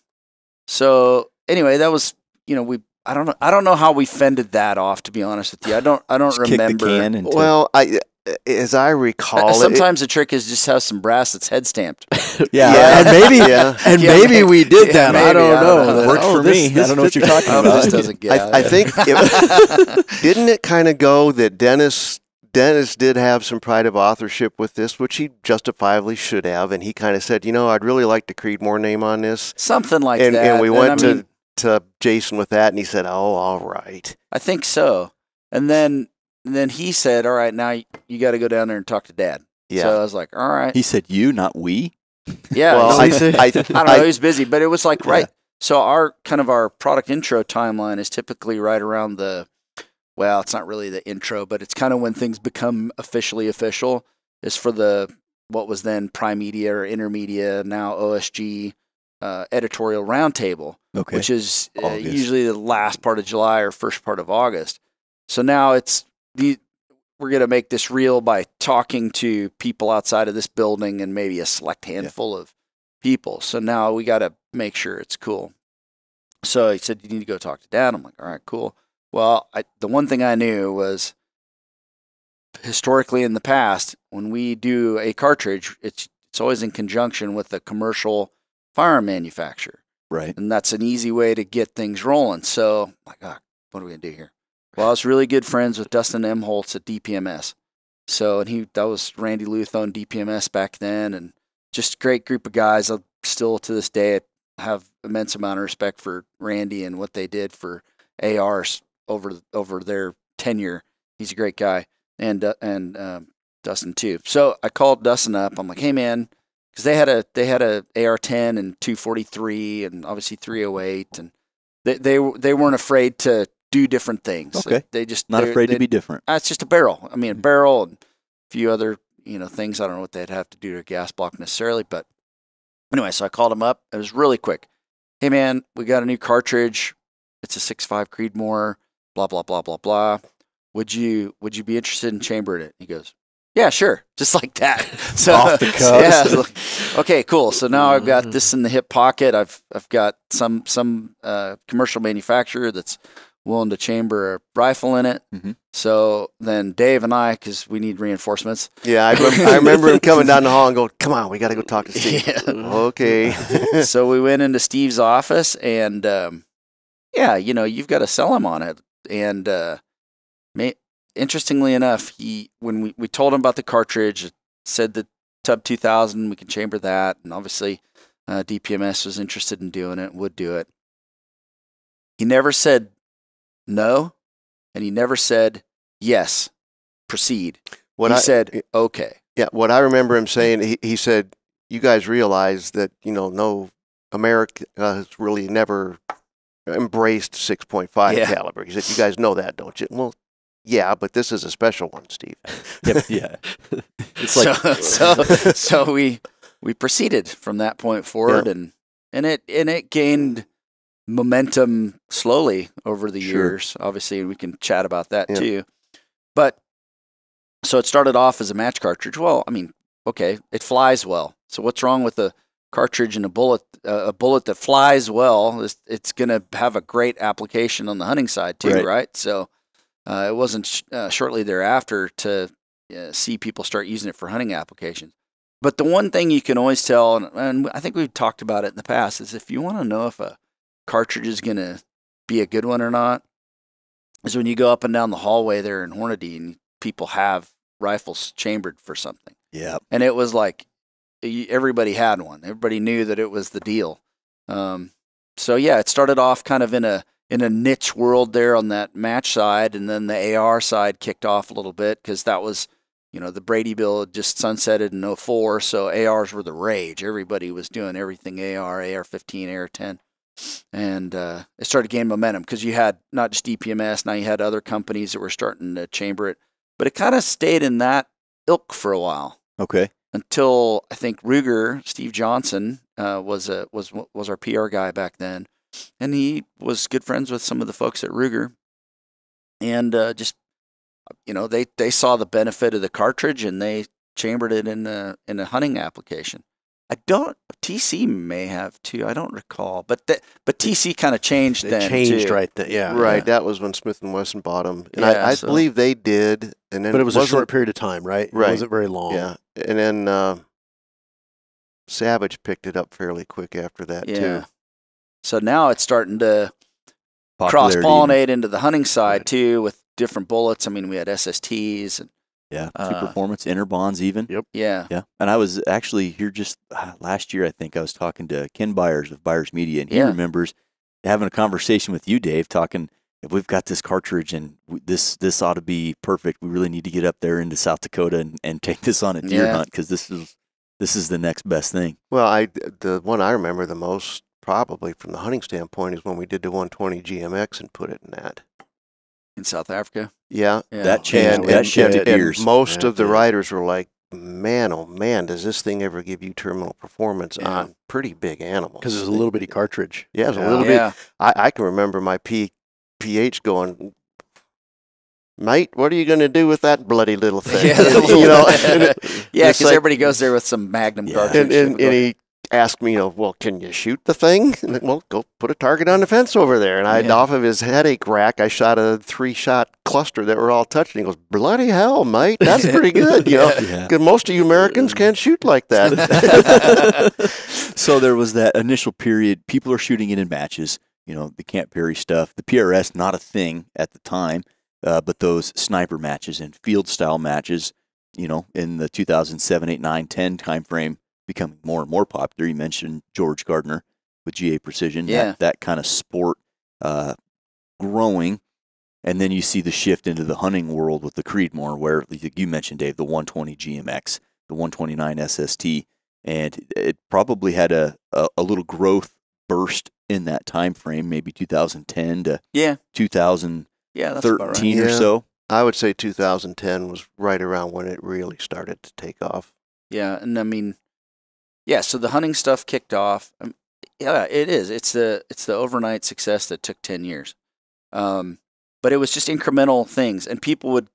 F: so anyway, that was you know we I don't know I don't know how we fended that off to be honest with you. I don't I don't
D: just kick the
F: remember.
D: can into
E: well, I as I recall, it-
F: Sometimes the trick is just have some brass that's head stamped.
D: yeah,
E: Yeah.
G: and maybe
E: Yeah.
G: and
F: Yeah,
G: maybe
F: maybe-
G: we did
F: yeah,
G: that. I don't
F: I
G: know.
F: don't know.
G: That-
D: Worked
G: oh,
D: for
G: this-
D: me. I don't know what you're talking
F: Oh,
D: about.
F: this doesn't get.
E: I, I think it, didn't it kind of go that Dennis Dennis did have some pride of authorship with this, which he justifiably should have, and he kind of said, you know, I'd really like the Creedmoor name on this,
F: something like
E: and
F: that.
E: and we went
F: I
E: to
F: mean,
E: to Jason with that, and he said, oh, all right,
F: I think so. And then and then he said, "All right, now you, you got to go down there and talk to Dad."
E: yeah.
F: So I was like, "All right,
D: He said you, not we.
F: yeah."
E: well,
F: so
E: I,
G: he
E: I,
F: I don't know. He was busy, but it was like
D: Yeah.
F: right. So our kind of our product intro timeline is typically right around the. Well, it's not really the intro, but it's kind of when things become officially official. Is for the what was then Primedia or Intermedia, now OSG uh, editorial roundtable,
D: Okay.
F: which is uh, usually the last part of July or first part of August. So now it's the we're going to make this real by talking to people outside of this building and maybe a select handful of people. So now we got to make sure it's cool. So he said, You need to go talk to dad. I'm like, All right, cool. Well, I, the one thing I knew was historically in the past, when we do a cartridge, it's, it's always in conjunction with a commercial firearm manufacturer.
D: right.
F: And that's an easy way to get things rolling. So, like, ah, what are we going to do here? Well, I was really good friends with Dustin M. Holtz at DPMS. So, and he, that was Randy Luth on DPMS back then, and just a great group of guys. I still to this day have immense amount of respect for Randy and what they did for ARs over over their tenure. He's a great guy, and uh, and um, Dustin too. So I called Dustin up. I'm like, hey man, because they had a they had a AR-10 and 243 and obviously 308, and they they they weren't afraid to do different things.
D: Okay.
F: they just
D: Not afraid
F: they-
D: to be different.
F: uh, it's just a barrel. I mean, a barrel and a few other, you know, things. I don't know what they'd have to do to a gas block necessarily, but anyway, so I called him up. It was really quick. Hey, man, we got a new cartridge. It's a six five Creedmoor. Blah blah blah blah blah. Would you would you be interested in chambering it? He goes, Yeah, sure. Just like that. So
D: Off the cuff.
F: yeah. I was like, okay, cool. So now I've got this in the hip pocket. I've I've got some some uh, commercial manufacturer that's willing to chamber a rifle in it.
D: Mhm.
F: So then Dave and I, because we need reinforcements.
E: yeah. I, rem- I remember him coming down the hall and going, "Come on, we got to go talk to Steve."
F: Yeah.
E: Okay.
F: so we went into Steve's office, and um, yeah, you know, you've got to sell him on it. And uh, ma- interestingly enough, he when we, we told him about the cartridge, said the Tubb 2000 we can chamber that, and obviously uh, DPMS was interested in doing it, would do it. He never said no, and he never said yes, proceed.
E: What
F: he
E: I
F: said okay.
E: yeah, what I remember him saying, he, he said, "You guys realize that you know no America has really never embraced 6.5
F: Yeah.
E: caliber." He said, "You guys know that, don't you?" Well, yeah, but this is a special one, Steve.
D: Yep, yeah. It's like
F: so, so so we we proceeded from that point forward and and it and it gained momentum slowly over the
D: Sure.
F: years obviously we can chat about that
E: Yeah.
F: too but so it started off as a match cartridge well i mean okay it flies well so what's wrong with a cartridge and a bullet uh, a bullet that flies well it's, it's going to have a great application on the hunting side too
D: Right.
F: right, so uh, it wasn't sh- uh, shortly thereafter to uh, see people start using it for hunting applications. But the one thing you can always tell, and, and I think we've talked about it in the past, is if you want to know if a cartridge is going to be a good one or not, is when you go up and down the hallway there in Hornady and people have rifles chambered for something.
D: yeah,
F: And it was like everybody had one. Everybody knew that it was the deal. Um, so yeah, it started off kind of in a in a niche world there on that match side, and then the AR side kicked off a little bit because that was, you know, the Brady bill just sunsetted in 04, so ARs were the rage. Everybody was doing everything AR, AR-15, AR-10, and uh, it started gaining momentum because you had not just DPMS, now you had other companies that were starting to chamber it, but it kind of stayed in that ilk for a while
D: okay,
F: until I think Ruger, Steve Johnson, uh, was a was was our PR guy back then, and he was good friends with some of the folks at Ruger, and uh, just you know they they saw the benefit of the cartridge and they chambered it in a in a hunting application. I don't TC may have too. I don't recall, but that but TC kind of changed
G: It
F: then
G: changed
F: too.
G: right then. Yeah.
E: right,
F: yeah.
E: that was when Smith and Wesson bought them, and
F: Yeah,
E: I, I
F: so-
E: believe they did. And then
G: But it was a short period of time, right?
E: Right.
G: It wasn't very long.
E: Yeah, and then uh, Savage picked it up fairly quick after that
F: Yeah.
E: too.
F: So now it's starting to cross pollinate into the hunting side
G: Right.
F: too with different bullets. I mean, we had SSTs and
D: Yeah, two
F: Uh,
D: performance interbonds even.
G: Yep.
F: yeah,
D: Yeah, and I was actually here just uh, last year. I think I was talking to Ken Byers of Byers Media, and he
F: Yeah.
D: remembers having a conversation with you, Dave, talking. If we've got this cartridge and w- this this ought to be perfect, we really need to get up there into South Dakota and, and take this on a deer
F: Yeah.
D: hunt because this is this is the next best thing.
E: Well, I the one I remember the most probably from the hunting standpoint is when we did the 120 GMX and put it in that.
F: In South Africa.
E: Yeah,
F: Yeah.
D: That changed.
E: and,
D: that
E: and,
D: shifted
E: and
D: gears.
E: most
G: Yeah,
E: of the
G: yeah.
E: riders were like, "Man, oh man, does this thing ever give you terminal performance
F: Yeah.
E: on pretty big animals?"
G: Because it was a little bitty cartridge.
E: Yeah, it was a little bit. I, I can remember my P, PH going, mate, what are you going to do with that bloody little thing?
F: Yeah, the
E: you know,
F: little-
E: and, it-
F: yeah, because
E: like-
F: everybody goes there with some Magnum
D: Yeah.
F: cartridge.
E: and, and, and he asked me, you know, well, can you shoot the thing? And I, well, go put a target on the fence over there. And I,
F: Yeah.
E: off of his headache rack, I shot a three shot cluster that were all touching. He goes, bloody hell, mate, that's pretty good. You know,
D: Yeah.
E: 'Cause most of you Americans can't shoot like that.
D: so there was that initial period. People are shooting it in matches. You know, the Camp Perry stuff. The PRS, not a thing at the time, uh, but those sniper matches and field style matches. You know, in the 2007, 8, 9, 10 time frame, becoming more and more popular. You mentioned George Gardner with GA Precision.
F: Yeah.
D: That, that kind of sport uh, growing. And then you see the shift into the hunting world with the Creedmoor, where like you mentioned, Dave, the 120 GMX, the 129 SST, and it probably had a, a, a little growth burst in that time frame, maybe 2010 to
F: yeah,
D: 2013
F: yeah, that's about right.
D: or
E: Yeah.
D: so.
E: I would say 2010 was right around when it really started to take off.
F: Yeah, and I mean, yeah. So the hunting stuff kicked off. Um, yeah, it is. It's the it's the overnight success that took ten years. Um, but it was just incremental things, and people would,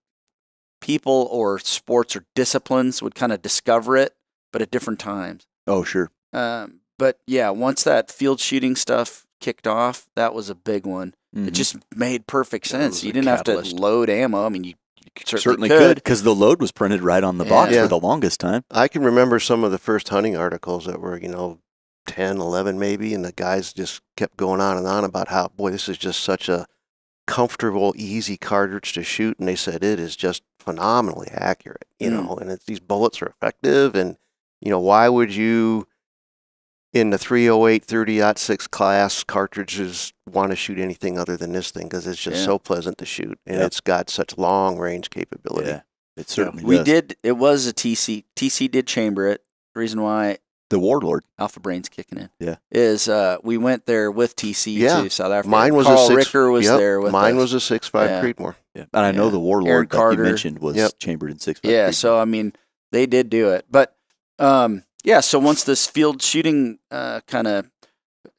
F: people or sports or disciplines would kind of discover it, but at different times.
D: Oh, sure.
F: Um, but yeah, once that field shooting stuff kicked off, that was a big one. It
D: Mhm.
F: just made perfect sense. You didn't have to load ammo. I mean, you certainly,
D: certainly
F: could.
D: could because the load was printed right on the box
E: Yeah.
D: for the longest time.
E: I can remember some of the first hunting articles that were, you know, 10, 11 maybe, and the guys just kept going on and on about how, boy, this is just such a comfortable, easy cartridge to shoot. And they said it is just phenomenally accurate, you
F: Mm.
E: know, and it's, these bullets are effective. And, you know, why would you, in the 308 30 6 class cartridges want to shoot anything other than this thing because it's just
F: Yeah.
E: so pleasant to shoot and
D: Yep.
E: it's got such long range capability.
D: Yeah, it certainly
F: We
D: does.
F: did. It was a TC. TC did chamber it. The reason why
D: the Warlord.
F: Alpha Brain's kicking in.
D: Yeah.
F: Is uh, we went there with TC
E: Yeah.
F: to South Africa.
E: Mine was
F: Carl
E: a six.
F: Ricker was
E: yep,
F: there with
E: mine
F: us.
E: was a six five
F: Yeah.
E: Creedmoor.
D: Yeah, and I know the Warlord
F: Aaron
D: like you mentioned was
E: Yep.
D: chambered in six five.
F: Yeah, so I mean, they did do it, but um, yeah. So once this field shooting uh, kind of,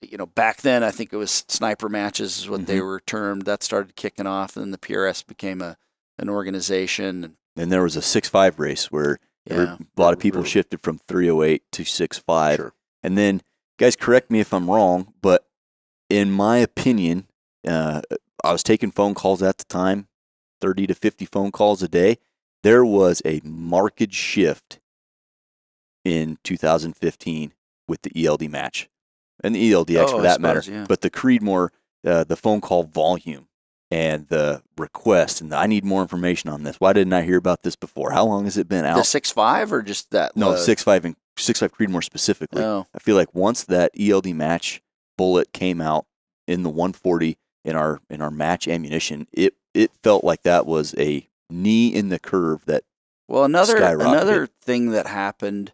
F: you know, back then I think it was sniper matches is what they
D: Mm-hmm.
F: were termed. That started kicking off, and then the PRS became a an organization. And,
D: there was a six five race where
F: yeah,
D: a lot of people shifted from 308 to 65.
G: Sure.
D: And then, guys, correct me if I'm wrong, but in my opinion, uh, I was taking phone calls at the time, 30 to 50 phone calls a day. There was a marked shift in 2015 with the ELD match and the ELDX
F: Oh,
D: for that matter.
F: yeah.
D: But the Creedmoor, uh, the phone call volume and the request, and I need more information on this. Why didn't I hear about this before? How long has it been out?
F: the six five or just that?
D: No, six five and six five Creedmoor specifically.
F: Oh,
D: I feel like once that ELD match bullet came out in the 140 in our in our match ammunition, it it felt like that was a knee in the curve that
F: Well, another
D: skyrocketed.
F: another thing that happened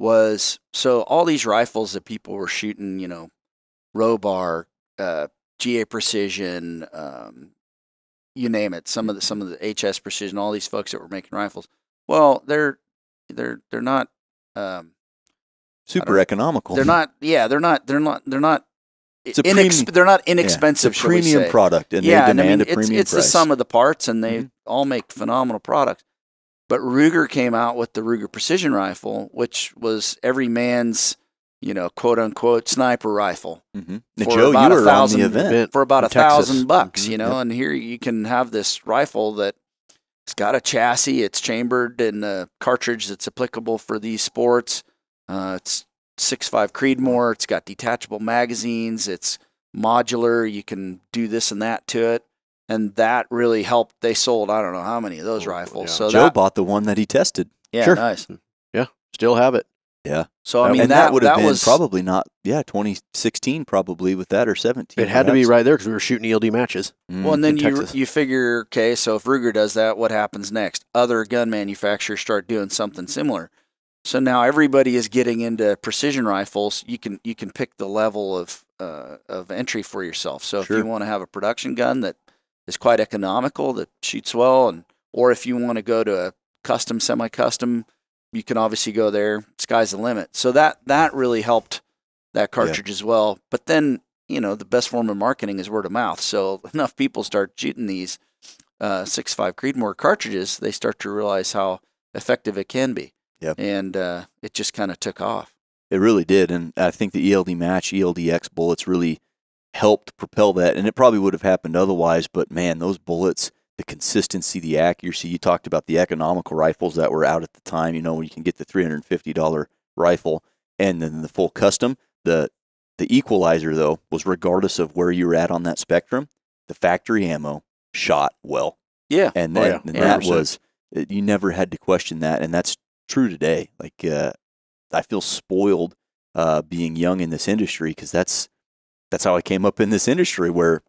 F: was so all these rifles that people were shooting, you know, Robar, uh, GA Precision, um, you name it. Some of the some of the HS Precision, all these folks that were making rifles. Well, they're they're they're not um,
D: super economical.
F: they're not yeah they're not they're not they're not
D: It's a
F: inex-
D: premium-
F: they're not
D: Yeah,
F: inexpensive.
D: It's
F: we
D: premium product, and
F: yeah,
D: they
F: and I
D: demand
F: mean,
D: a
F: it's
D: premium
F: it's the
D: price.
F: sum of the parts, and they
D: Mhm.
F: all make phenomenal products. But Ruger came out with the Ruger Precision Rifle, which was every man's, you know, quote unquote sniper rifle
D: hmm
F: for
D: Joe, you
F: about a
D: were on
F: thousand
D: the event.
F: for about
G: in
F: a thousand
G: Texas.
F: bucks,
D: Mhm,
F: you know.
D: yep.
F: And here you can have this rifle that it's got a chassis, it's chambered in a cartridge that's applicable for these sports. Uh, it's six five Creedmoor. It's got detachable magazines. It's modular. You can do this and that to it, and that really helped. They sold I don't know how many of those
G: Oh,
F: rifles.
G: yeah.
F: So
D: Joe
F: that,
D: bought the one that he tested.
F: yeah,
G: Sure.
F: nice.
G: Yeah, still have it.
D: Yeah,
F: So I mean
D: and
F: that,
D: that, would have
F: that
D: been
F: was
D: probably not. Yeah, 2016 probably with that or 17.
G: It had to be right there because we were shooting ELD matches.
D: Mm.
F: Well, and then you
G: Texas.
F: you figure, okay, so if Ruger does that, what happens next? Other gun manufacturers start doing something similar. So now everybody is getting into precision rifles. You can you can pick the level of uh, of entry for yourself. So if you want to have a production gun that is quite economical, that shoots well, and or if you want to go to a custom, semi-custom, you can obviously go there. Sky's the limit. So that that really helped that cartridge as well. But then you know the best form of marketing is word of mouth. So enough people start shooting these uh, six five Creedmoor cartridges, they start to realize how effective it can be.
D: Yep.
F: And uh, it just kind of took off.
D: It really did, and I think the ELD match, ELDX bullets really helped propel that, and it probably would have happened otherwise. But man, those bullets, the consistency, the accuracy. You talked about the economical rifles that were out at the time. You know, when you can get the three hundred and fifty dollar rifle, and then the full custom. The the equalizer though was regardless of where you were at on that spectrum, the factory ammo shot well,
F: Yeah.
D: and
G: Oh,
D: that,
G: yeah.
D: and that was, you never had to question that, and that's true today. Like uh, I feel spoiled uh, being young in this industry because that's that's how I came up in this industry where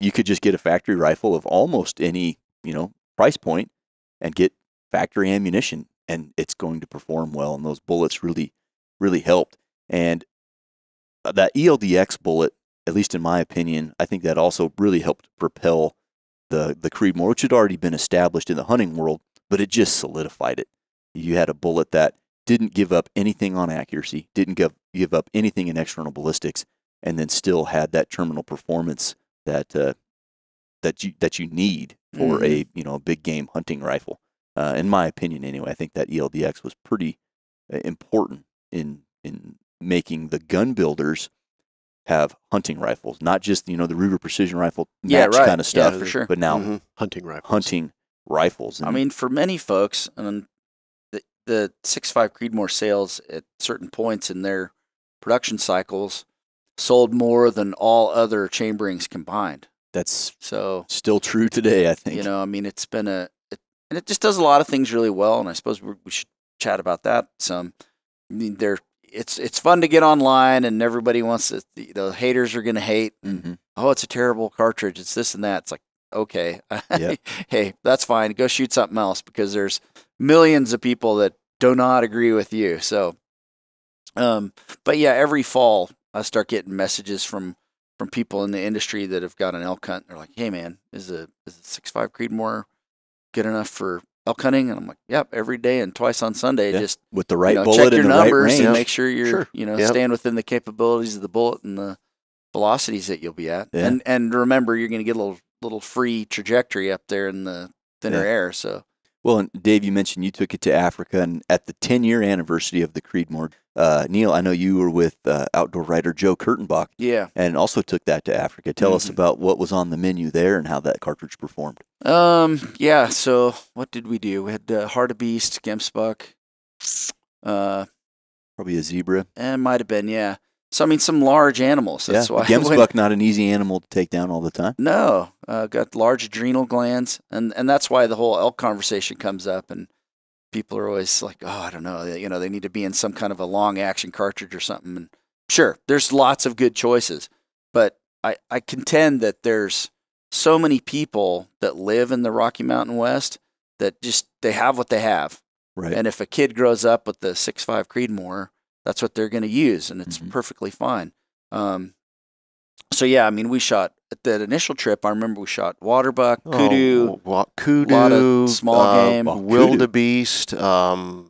D: you could just get a factory rifle of almost any you know price point and get factory ammunition, and it's going to perform well. And those bullets really really helped. And uh, that ELDX bullet, at least in my opinion, I think that also really helped propel the the Creedmoor, which had already been established in the hunting world, but it just solidified it. You had a bullet that didn't give up anything on accuracy, didn't give give up anything in external ballistics, and then still had that terminal performance that uh, that you that you need for a you know a big game hunting rifle. Uh, in my opinion, anyway, I think that ELDX was pretty uh, important in in making the gun builders have hunting rifles, not just you know the Ruger precision rifle
F: Yeah,
D: match
F: right.
D: kind of
F: Yeah,
D: stuff,
F: for sure.
D: but now
E: Mhm.
G: Hunting rifles.
D: hunting rifles.
F: I mean, for many folks, and the the six five Creedmoor sales at certain points in their production cycles sold more than all other chamberings combined.
D: that's
F: So
D: still true today. I think.
F: you know, I mean, it's been a it, and it just does a lot of things really well. And I suppose we we should chat about that some. I mean, they're it's it's fun to get online, and everybody wants to. The haters are going to hate. And,
D: Mhm.
F: Oh, it's a terrible cartridge. It's this and that. It's like okay,
D: Yep.
F: hey, that's fine. Go shoot something else because there's millions of people that do not agree with you. So, um, but yeah, every fall I start getting messages from from people in the industry that have got an elk hunt. They're like, "Hey, man, is a is a six five Creedmoor good enough for elk hunting?" And I'm like, "Yep, every day and twice on Sunday.
D: Yeah.
F: Just
D: With the right
F: you know,
D: bullet
F: check your
D: and the right
F: numbers
D: range.
F: and make sure you're
E: Sure.
F: you know
E: Yep.
F: staying within the capabilities of the bullet and the velocities that you'll be at.
D: Yeah.
F: And and remember, you're going to get a little little free trajectory up there in the thinner
D: Yeah.
F: air. So
D: Well, and Dave, you mentioned you took it to Africa, and at the 10 year anniversary of the Creedmoor, uh, Neil, I know you were with uh, outdoor writer Joe Kurtenbach
F: yeah.
D: and also took that to Africa. Tell us
F: Mhm.
D: about what was on the menu there and how that cartridge performed.
F: Um. Yeah. So what did we do? We had uh, hartebeest, Gemsbuck. Uh,
D: Probably a zebra.
F: and might have been yeah. So I mean, some large animals. That's
D: yeah,
F: why
D: a
F: I went-
D: gemsbuck, not an easy animal to take down all the time.
F: No, uh, got large adrenal glands, and and that's why the whole elk conversation comes up, and people are always like, oh, I don't know, you know, they need to be in some kind of a long action cartridge or something. And sure, there's lots of good choices, but I I contend that there's so many people that live in the Rocky Mountain West that just they have what they have,
D: Right.
F: and if a kid grows up with the six five Creedmoor, that's what they're going to use, and it's
D: Mhm.
F: perfectly fine. Um, so yeah, I mean, we shot at that initial trip. I remember we shot waterbuck, kudu.
E: Oh, wa- kudu,
F: lot of small
E: uh,
F: game.
D: Kudu.
E: wildebeest. Um,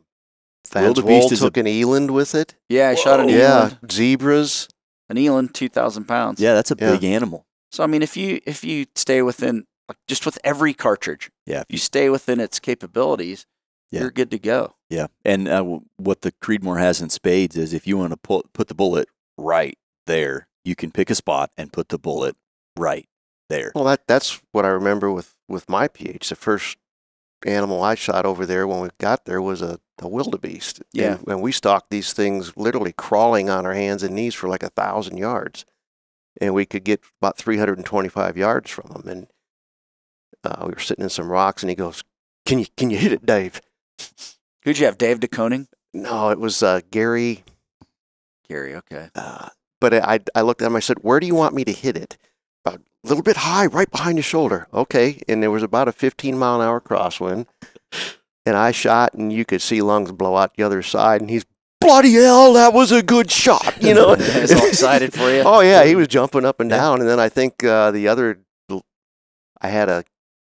D: Wildebeest
E: Wool
D: is a-
E: took an eland with it.
F: yeah, I shot an
D: eland.
E: Yeah, zebras.
F: An eland, two thousand pounds.
D: yeah, that's a
E: Yeah.
D: big animal.
F: So I mean, if you if you stay within like just with every cartridge,
D: Yeah.
F: if you stay within its capabilities,
D: Yeah.
F: you're good to go.
D: Yeah. And uh, what the Creedmoor has in spades is if you want to put, put the bullet right there, you can pick a spot and put the bullet right there.
E: Well, that that's what I remember with with my PH. The first animal I shot over there when we got there was a, a wildebeest.
F: Yeah.
E: And, and we stalked these things literally crawling on our hands and knees for like a thousand yards, and we could get about 325 yards from them. And uh, we were sitting in some rocks, and he goes, "Can you can you hit it, Dave?"
F: Who'd you have, Dave DeConing?
E: No, it was uh, Gary.
F: Gary. Okay.
E: Uh, but I, I looked at him. I said, "Where do you want me to hit it?" About a little bit high, right behind the shoulder. Okay. And there was about a 15 mile an hour crosswind, and I shot, and you could see lungs blow out the other side, and he's bloody hell, that was a good shot, you know.
F: Was all excited for you.
E: oh yeah, he was jumping up and down, and then I think uh, the other, I had a.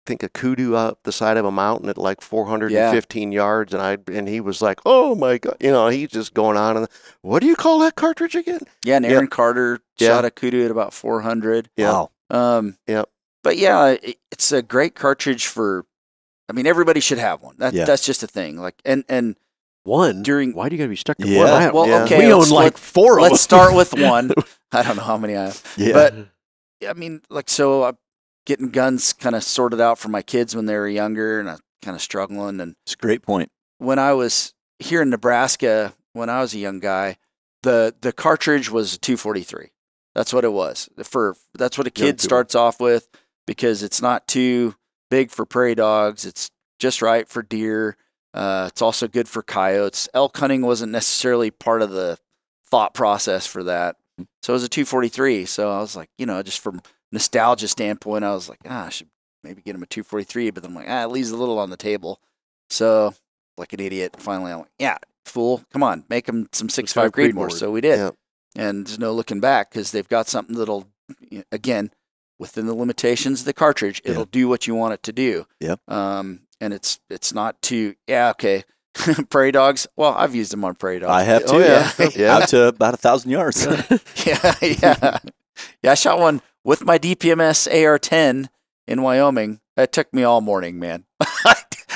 E: I think a kudu up the side of a mountain at like 415 yards, and I and he was like, "Oh my god!" You know, he's just going on. And what do you call that cartridge again?
F: Yeah, and
E: Yeah.
F: Aaron Carter
E: Yeah.
F: shot a kudu at about 400.
D: Wow.
F: Um,
E: Yep.
F: But yeah, it, it's a great cartridge for. I mean, everybody should have one. That,
D: Yeah.
F: That's just a thing. Like, and and
G: One
F: During-
G: why do you got to be stuck to
D: Yeah.
G: one?
F: Well,
E: yeah.
F: okay,
G: we own
F: let's,
G: like four
F: let's
G: them.
F: start with one. I don't know how many I have.
D: Yeah.
F: But I mean, like, so I'm getting guns kind of sorted out for my kids when they were younger, and I kind of struggling. And
D: it's a great point.
F: when I was here in Nebraska, when I was a young guy, the the cartridge was a 243. That's what it was. For that's what a kid starts off with because it's not too big for prairie dogs. It's just right for deer. Uh, it's also good for coyotes. Elk hunting wasn't necessarily part of the thought process for that. So it was a 243. So I was like, you know, just from nostalgia standpoint, I was like, ah, I should maybe get him a 243. But then I'm like, ah, it leaves a little on the table. So like an idiot, finally I'm like, yeah, fool, come on, make him some six five
G: Creedmoor.
F: Creedmoor. So we did,
E: Yep.
F: and there's no looking back because they've got something that'll, again, within the limitations of the cartridge, it'll do what you want it to do.
D: Yep.
F: Um, and it's it's not too yeah okay. prairie dogs. Well, I've used them on prairie dogs.
D: I have
E: Oh,
D: too.
E: yeah. Yeah.
D: Out to about a thousand yards.
F: yeah, yeah, yeah. I shot one with my DPMS AR-10 in Wyoming. It took me all morning, man. I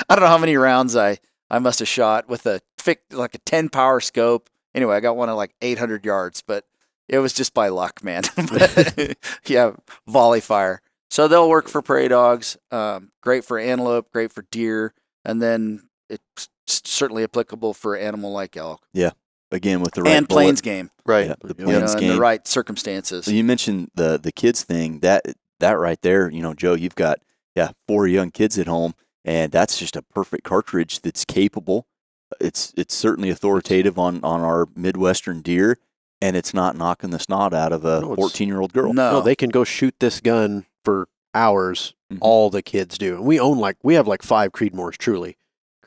F: don't know how many rounds I I must have shot with a like a 10 power scope. Anyway, I got one at like 800 yards, but it was just by luck, man. But, yeah, volley fire. So they'll work for prairie dogs. Um, great for antelope, great for deer, and then it's certainly applicable for animal like elk
D: Again, with the right
F: and
D: bullet.
F: plains game.
E: Right.
D: Yeah, the
F: You know,
D: plains game.
F: the right circumstances.
D: So you mentioned the the kids thing. That that right there, you know, Joe, you've got yeah four young kids at home, and that's just a perfect cartridge that's capable. It's it's certainly authoritative on on our Midwestern deer, and it's not knocking the snot out of a
G: No,
D: 14 year old girl.
F: No,
G: No, they can go shoot this gun for hours.
D: Mhm.
G: All the kids do. And we own like we have like five Creedmoors. Truly,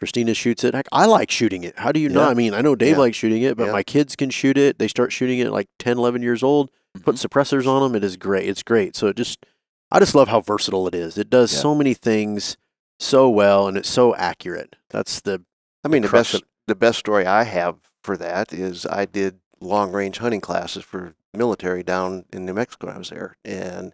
G: Christina shoots it. Heck, I like shooting it. How do you
D: Yeah.
G: not? I mean, I know Dave
E: Yeah.
G: likes shooting it, but
E: Yeah.
G: my kids can shoot it. They start shooting it at like 10, 11 years old. Put
D: Mm-hmm.
G: suppressors on them. It is great. It's great. So it just, I just love how versatile it is. It does so many things so well, and it's so accurate. That's the
E: I mean, the
G: crux
E: best the best story I have for that is I did long range hunting classes for military down in New Mexico. when I was there, and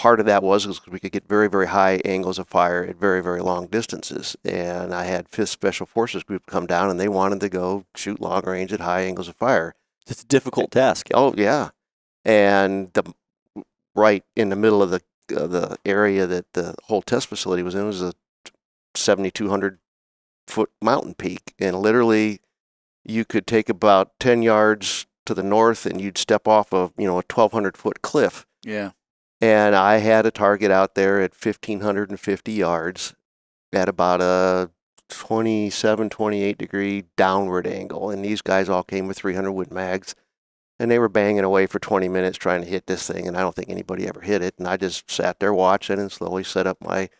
E: part of that was was we could get very very high angles of fire at very very long distances. And I had Fifth Special Forces group come down, and they wanted to go shoot long range at high angles of fire.
D: It's a difficult task.
E: Oh yeah, and the right in the middle of the uh, the area that the whole test facility was in was a 7,200 foot mountain peak, and literally you could take about 10 yards to the north, and you'd step off of you know a 1,200 foot cliff.
F: yeah,
E: And I had a target out there at 1,550 yards at about a 27, 28 degree downward angle. And these guys all came with 300 wood mags. And they were banging away for 20 minutes trying to hit this thing. And I don't think anybody ever hit it. And I just sat there watching and slowly set up my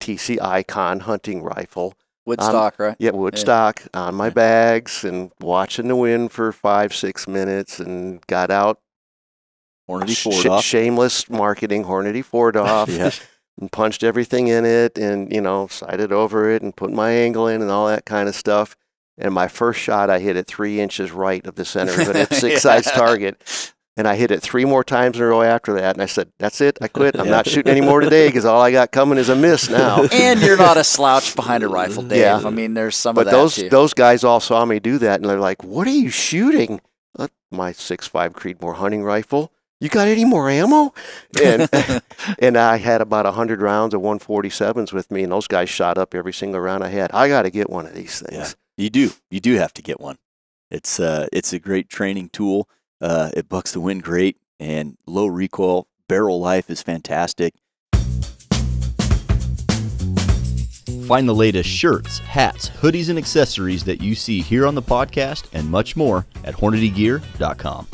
E: TC Icon hunting rifle.
F: Woodstock, right?
E: Yeah, Woodstock on my bags and watching the wind for five, six minutes and got out
D: Hornady
E: sh-
D: 4DOF.
E: shameless marketing, Hornady Ford off,
D: Yeah.
E: and punched everything in it, and you know, sighted over it, and put my angle in, and all that kind of stuff. And my first shot, I hit it three inches right of the center of an F6 size target, and I hit it three more times in a row after that. And I said, "That's it, I quit. I'm
D: Yeah.
E: not shooting anymore today because all I got coming is a miss now."
F: and you're not a slouch behind a rifle, Dave.
E: Yeah.
F: I mean, there's some
E: but
F: of that
E: those
F: too.
E: those guys all saw me do that, and they're like, "What are you shooting?" Uh, my six five Creedmoor hunting rifle. You got any more ammo? And and I had about hundred rounds of 147s with me, and those guys shot up every single round I had. I got to get one of these things.
D: You do. You do have to get one. It's uh, it's a great training tool. Uh, it bucks the wind great, and low recoil. Barrel life is fantastic.
J: Find the latest shirts, hats, hoodies, and accessories that you see here on the podcast and much more at HornadyGear.com.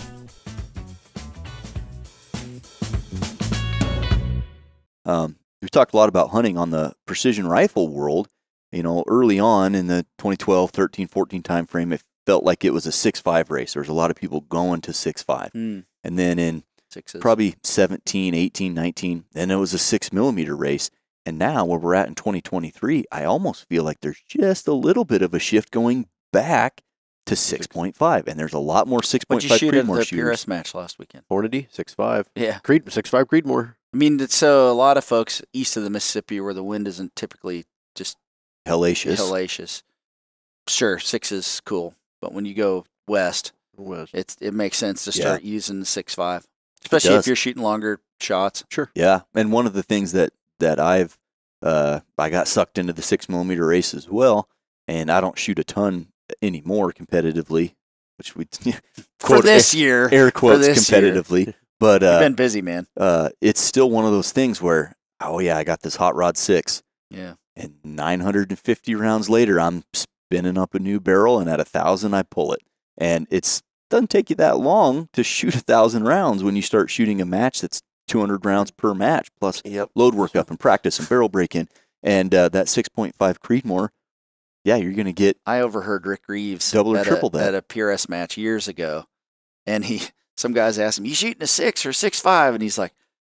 D: Um, we've talked a lot about hunting on the precision rifle world. You know, early on in the 2012, 13, 14 timeframe, it felt like it was a 6.5 race. There was a lot of people going to 6.5.
F: Hmm,
D: And then in
F: sixes.
D: probably 17, 18, 19, then it was a 6 millimeter race. And now, where we're at in 2023, I almost feel like there's just a little bit of a shift going back to 6.5. And there's a lot more 6.5
F: What'd you shoot at the
D: shooters.
F: PRS match last weekend?
G: Hornady six five.
F: Yeah.
G: Creed six five Creedmoor.
F: I mean, so a lot of folks east of the Mississippi where the wind isn't typically just
D: Hellacious.
F: hellacious. Sure, six is cool, but when you go west,
G: Was
F: it's it makes sense to
D: Yeah.
F: start using the six five, especially if you're shooting longer shots.
G: sure.
D: Yeah, and one of the things that that I've uh, I got sucked into the six millimeter race as well, and I don't shoot a ton anymore competitively, which we
F: For
D: quote
F: this year,
D: air quotes
F: this year.
D: competitively, but uh,
F: been busy, man.
D: uh, it's still one of those things where oh yeah, I got this hot rod six,
F: Yeah.
D: and 950 rounds later, I'm spinning up a new barrel, and at a thousand, I pull it, and it's doesn't take you that long to shoot a thousand rounds when you start shooting a match that's 200 rounds per match plus
E: Yep.
D: load work up and practice and barrel break in. And uh, that 6.5 Creedmoor, yeah, you're going to get
F: I overheard Rick Reeves
D: Double or triple
F: a,
D: that.
F: at a PRS match years ago, and he some guys asked him, "You shooting a six or six five? And he's like,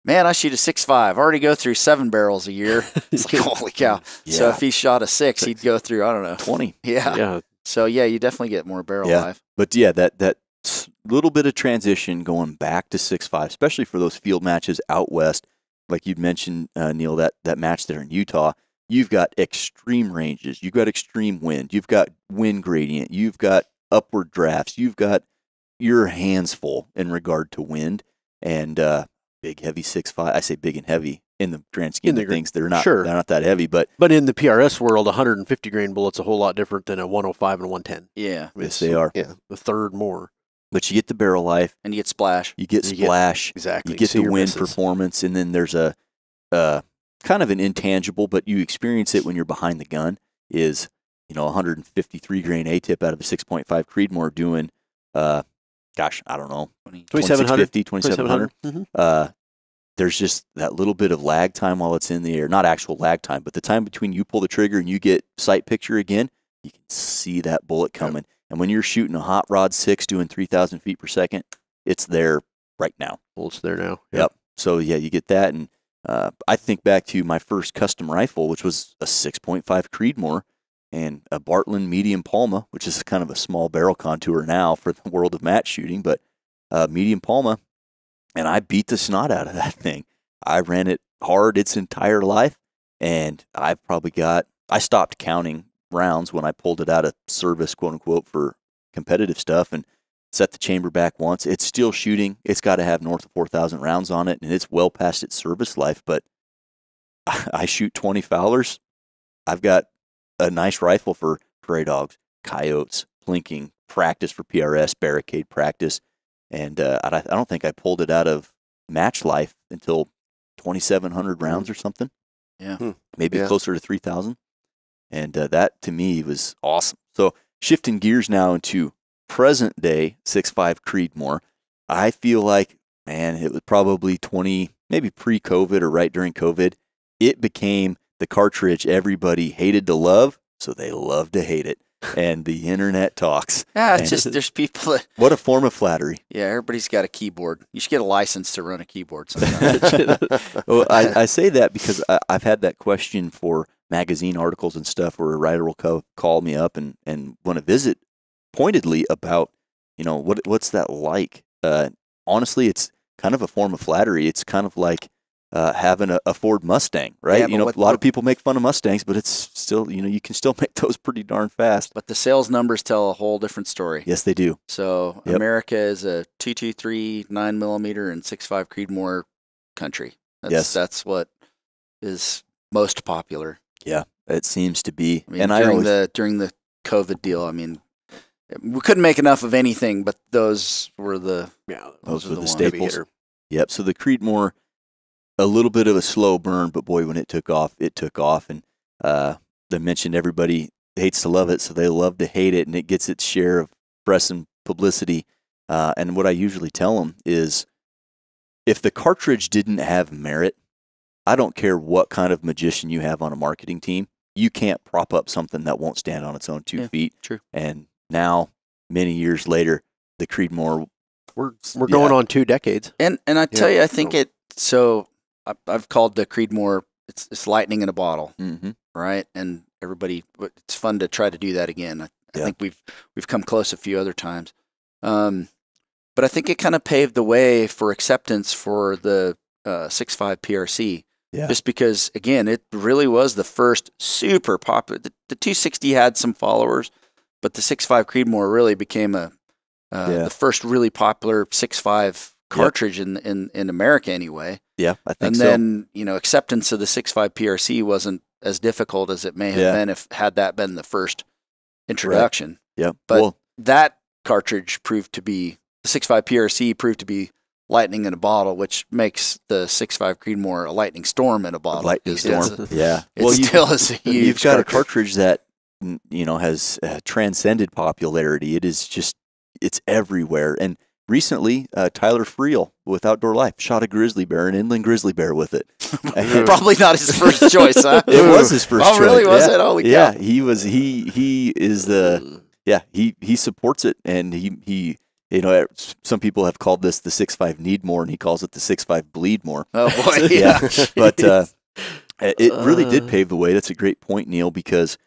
F: "Man, I shoot a six five. I already go through seven barrels a year." It's like, holy cow!
D: Yeah.
F: So if he shot a six, he'd go through I don't know.
D: 20.
F: Yeah.
G: Yeah.
F: So yeah, you definitely get more barrel
D: Yeah.
F: life.
D: But yeah, that that little bit of transition going back to six five, especially for those field matches out west, like you'd mentioned, uh, Neil, that, that match there in Utah, you've got extreme ranges, you've got extreme wind, you've got wind gradient, you've got upward drafts, you've got your hands full in regard to wind and uh, big heavy six five. I say big and heavy in the grand scheme
G: the
D: of
G: gr-
D: things. They're not
G: sure.
D: they're not that heavy, but
G: But in the PRS world, 150 grain bullet's a whole lot different than a 105 and a 110.
F: Yeah,
G: I mean,
D: yes, they are.
E: Yeah.
G: The third more.
D: But you get the barrel life,
F: and you get splash.
D: you get
G: You get-
D: splash,
G: Exactly.
D: you get
G: See
D: the
G: your
D: wind
G: misses.
D: performance, and then there's a uh, kind of an intangible, but you experience it when you're behind the gun. Is you know 153 grain A tip out of a 6.5 Creedmoor doing, uh, gosh, I don't know,
G: 2700.
D: 2650, 2700.
G: Mhm.
D: Uh, there's just that little bit of lag time while it's in the air. Not actual lag time, but the time between you pull the trigger and you get sight picture again, you can see that bullet coming. And when you're shooting a hot rod six doing 3,000 feet per second, it's there right now.
G: Bullets there now.
D: Yep. So yeah, you get that, and uh, I think back to my first custom rifle, which was a 6.5 Creedmoor and a Bartlein medium Palma, which is kind of a small barrel contour now for the world of match shooting, but uh, medium Palma, and I beat the snot out of that thing. I ran it hard its entire life, and I probably got I stopped counting rounds when I pulled it out of service, quote unquote, for competitive stuff, and set the chamber back once. It's still shooting. It's got to have north of 4,000 rounds on it, and it's well past its service life. But I shoot 20 Fowlers. I've got a nice rifle for prairie dogs, coyotes, plinking, practice for PRS, barricade practice. And uh, I, I don't think I pulled it out of match life until 2,700 rounds or something.
F: Yeah.
E: Hmm.
D: Maybe
E: Yeah.
D: closer to 3,000. And uh, that to me was awesome. So shifting gears now into present day 6.5 Creedmoor, I feel like, man, it was probably 20, maybe pre COVID or right during COVID. It became the cartridge everybody hated to love, so they love to hate it. And the internet talks.
F: Yeah, it's
D: And
F: just there's people that
D: what a form of flattery.
F: yeah, everybody's got a keyboard. You should get a license to run a keyboard sometimes.
D: well, I, I say that because I, I've had that question for magazine articles and stuff where a writer will co- call me up and, and want to visit pointedly about, you know, what what's that like? Uh, honestly, it's kind of a form of flattery. It's kind of like uh, having a, a Ford Mustang, right?
F: Yeah,
D: you know,
F: what-
D: a lot of people make fun of Mustangs, but it's still, you know, you can still make those pretty darn fast.
F: but the sales numbers tell a whole different story.
D: Yes, they do.
F: So
D: Yep.
F: America is a two two three nine millimeter and six five Creedmoor country. That's,
D: Yes.
F: that's what is most popular.
D: Yeah, it seems to be.
F: I mean,
D: and I
F: during
D: always,
F: the during the COVID deal, I mean, we couldn't make enough of anything, but those were the
G: Yeah.
D: Those
F: are
D: were
F: the
D: the staples. Yep. So the Creedmoor, a little bit of a slow burn, but boy, when it took off, it took off. And uh, they mentioned everybody hates to love it, so they love to hate it, and it gets its share of press and publicity. Uh, and what I usually tell them is, if the cartridge didn't have merit, I don't care what kind of magician you have on a marketing team, you can't prop up something that won't stand on its own two
F: Yeah,
D: feet.
F: true.
D: And now, many years later, the Creedmoor
G: We're we're going
D: Yeah.
G: on two decades.
F: And and I tell
G: Yeah,
F: you, I think
G: so-
F: it. So I, I've called the Creedmoor. It's it's lightning in a bottle,
D: hmm
F: right? And everybody, it's fun to try to do that again. I, I
D: Yeah.
F: think we've we've come close a few other times, um, but I think it kind of paved the way for acceptance for the uh, six five PRC.
D: Yeah.
F: Just because, again, it really was the first super popular. The, the 260 had some followers, but the six 6.5 Creedmoor really became a uh,
D: Yeah.
F: the first really popular 6.5 cartridge in, in in America anyway.
D: Yeah, I think
F: And
D: so.
F: then you know acceptance of the 6.5 PRC wasn't as difficult as it may have
D: Yeah.
F: been if had that been the first introduction.
D: yeah,
F: but-
D: well,
F: That cartridge proved to be the 6.5 PRC proved to be lightning in a bottle, which makes the 6.5 Creedmoor a lightning storm in a bottle.
D: lightning storm. yeah. Well, you,
F: still is a huge.
D: you've got a
F: cartridge.
D: cartridge that you know has uh, transcended popularity. It is just it's everywhere. And recently, uh, Tyler Freel with Outdoor Life shot a grizzly bear, an inland grizzly bear with it.
F: Probably not his first choice, huh?
D: It was his first.
F: Oh, really? Was
D: yeah.
F: it? Holy
D: yeah,
F: cow!
D: he was. He he is the yeah he he supports it, and he he you know some people have called this the six five need more, and he calls it the six five bleed more.
F: Oh boy,
D: Yeah.
F: yeah.
D: but uh, it it really did
G: Uh.
D: pave the way. That's a great point, Neil, because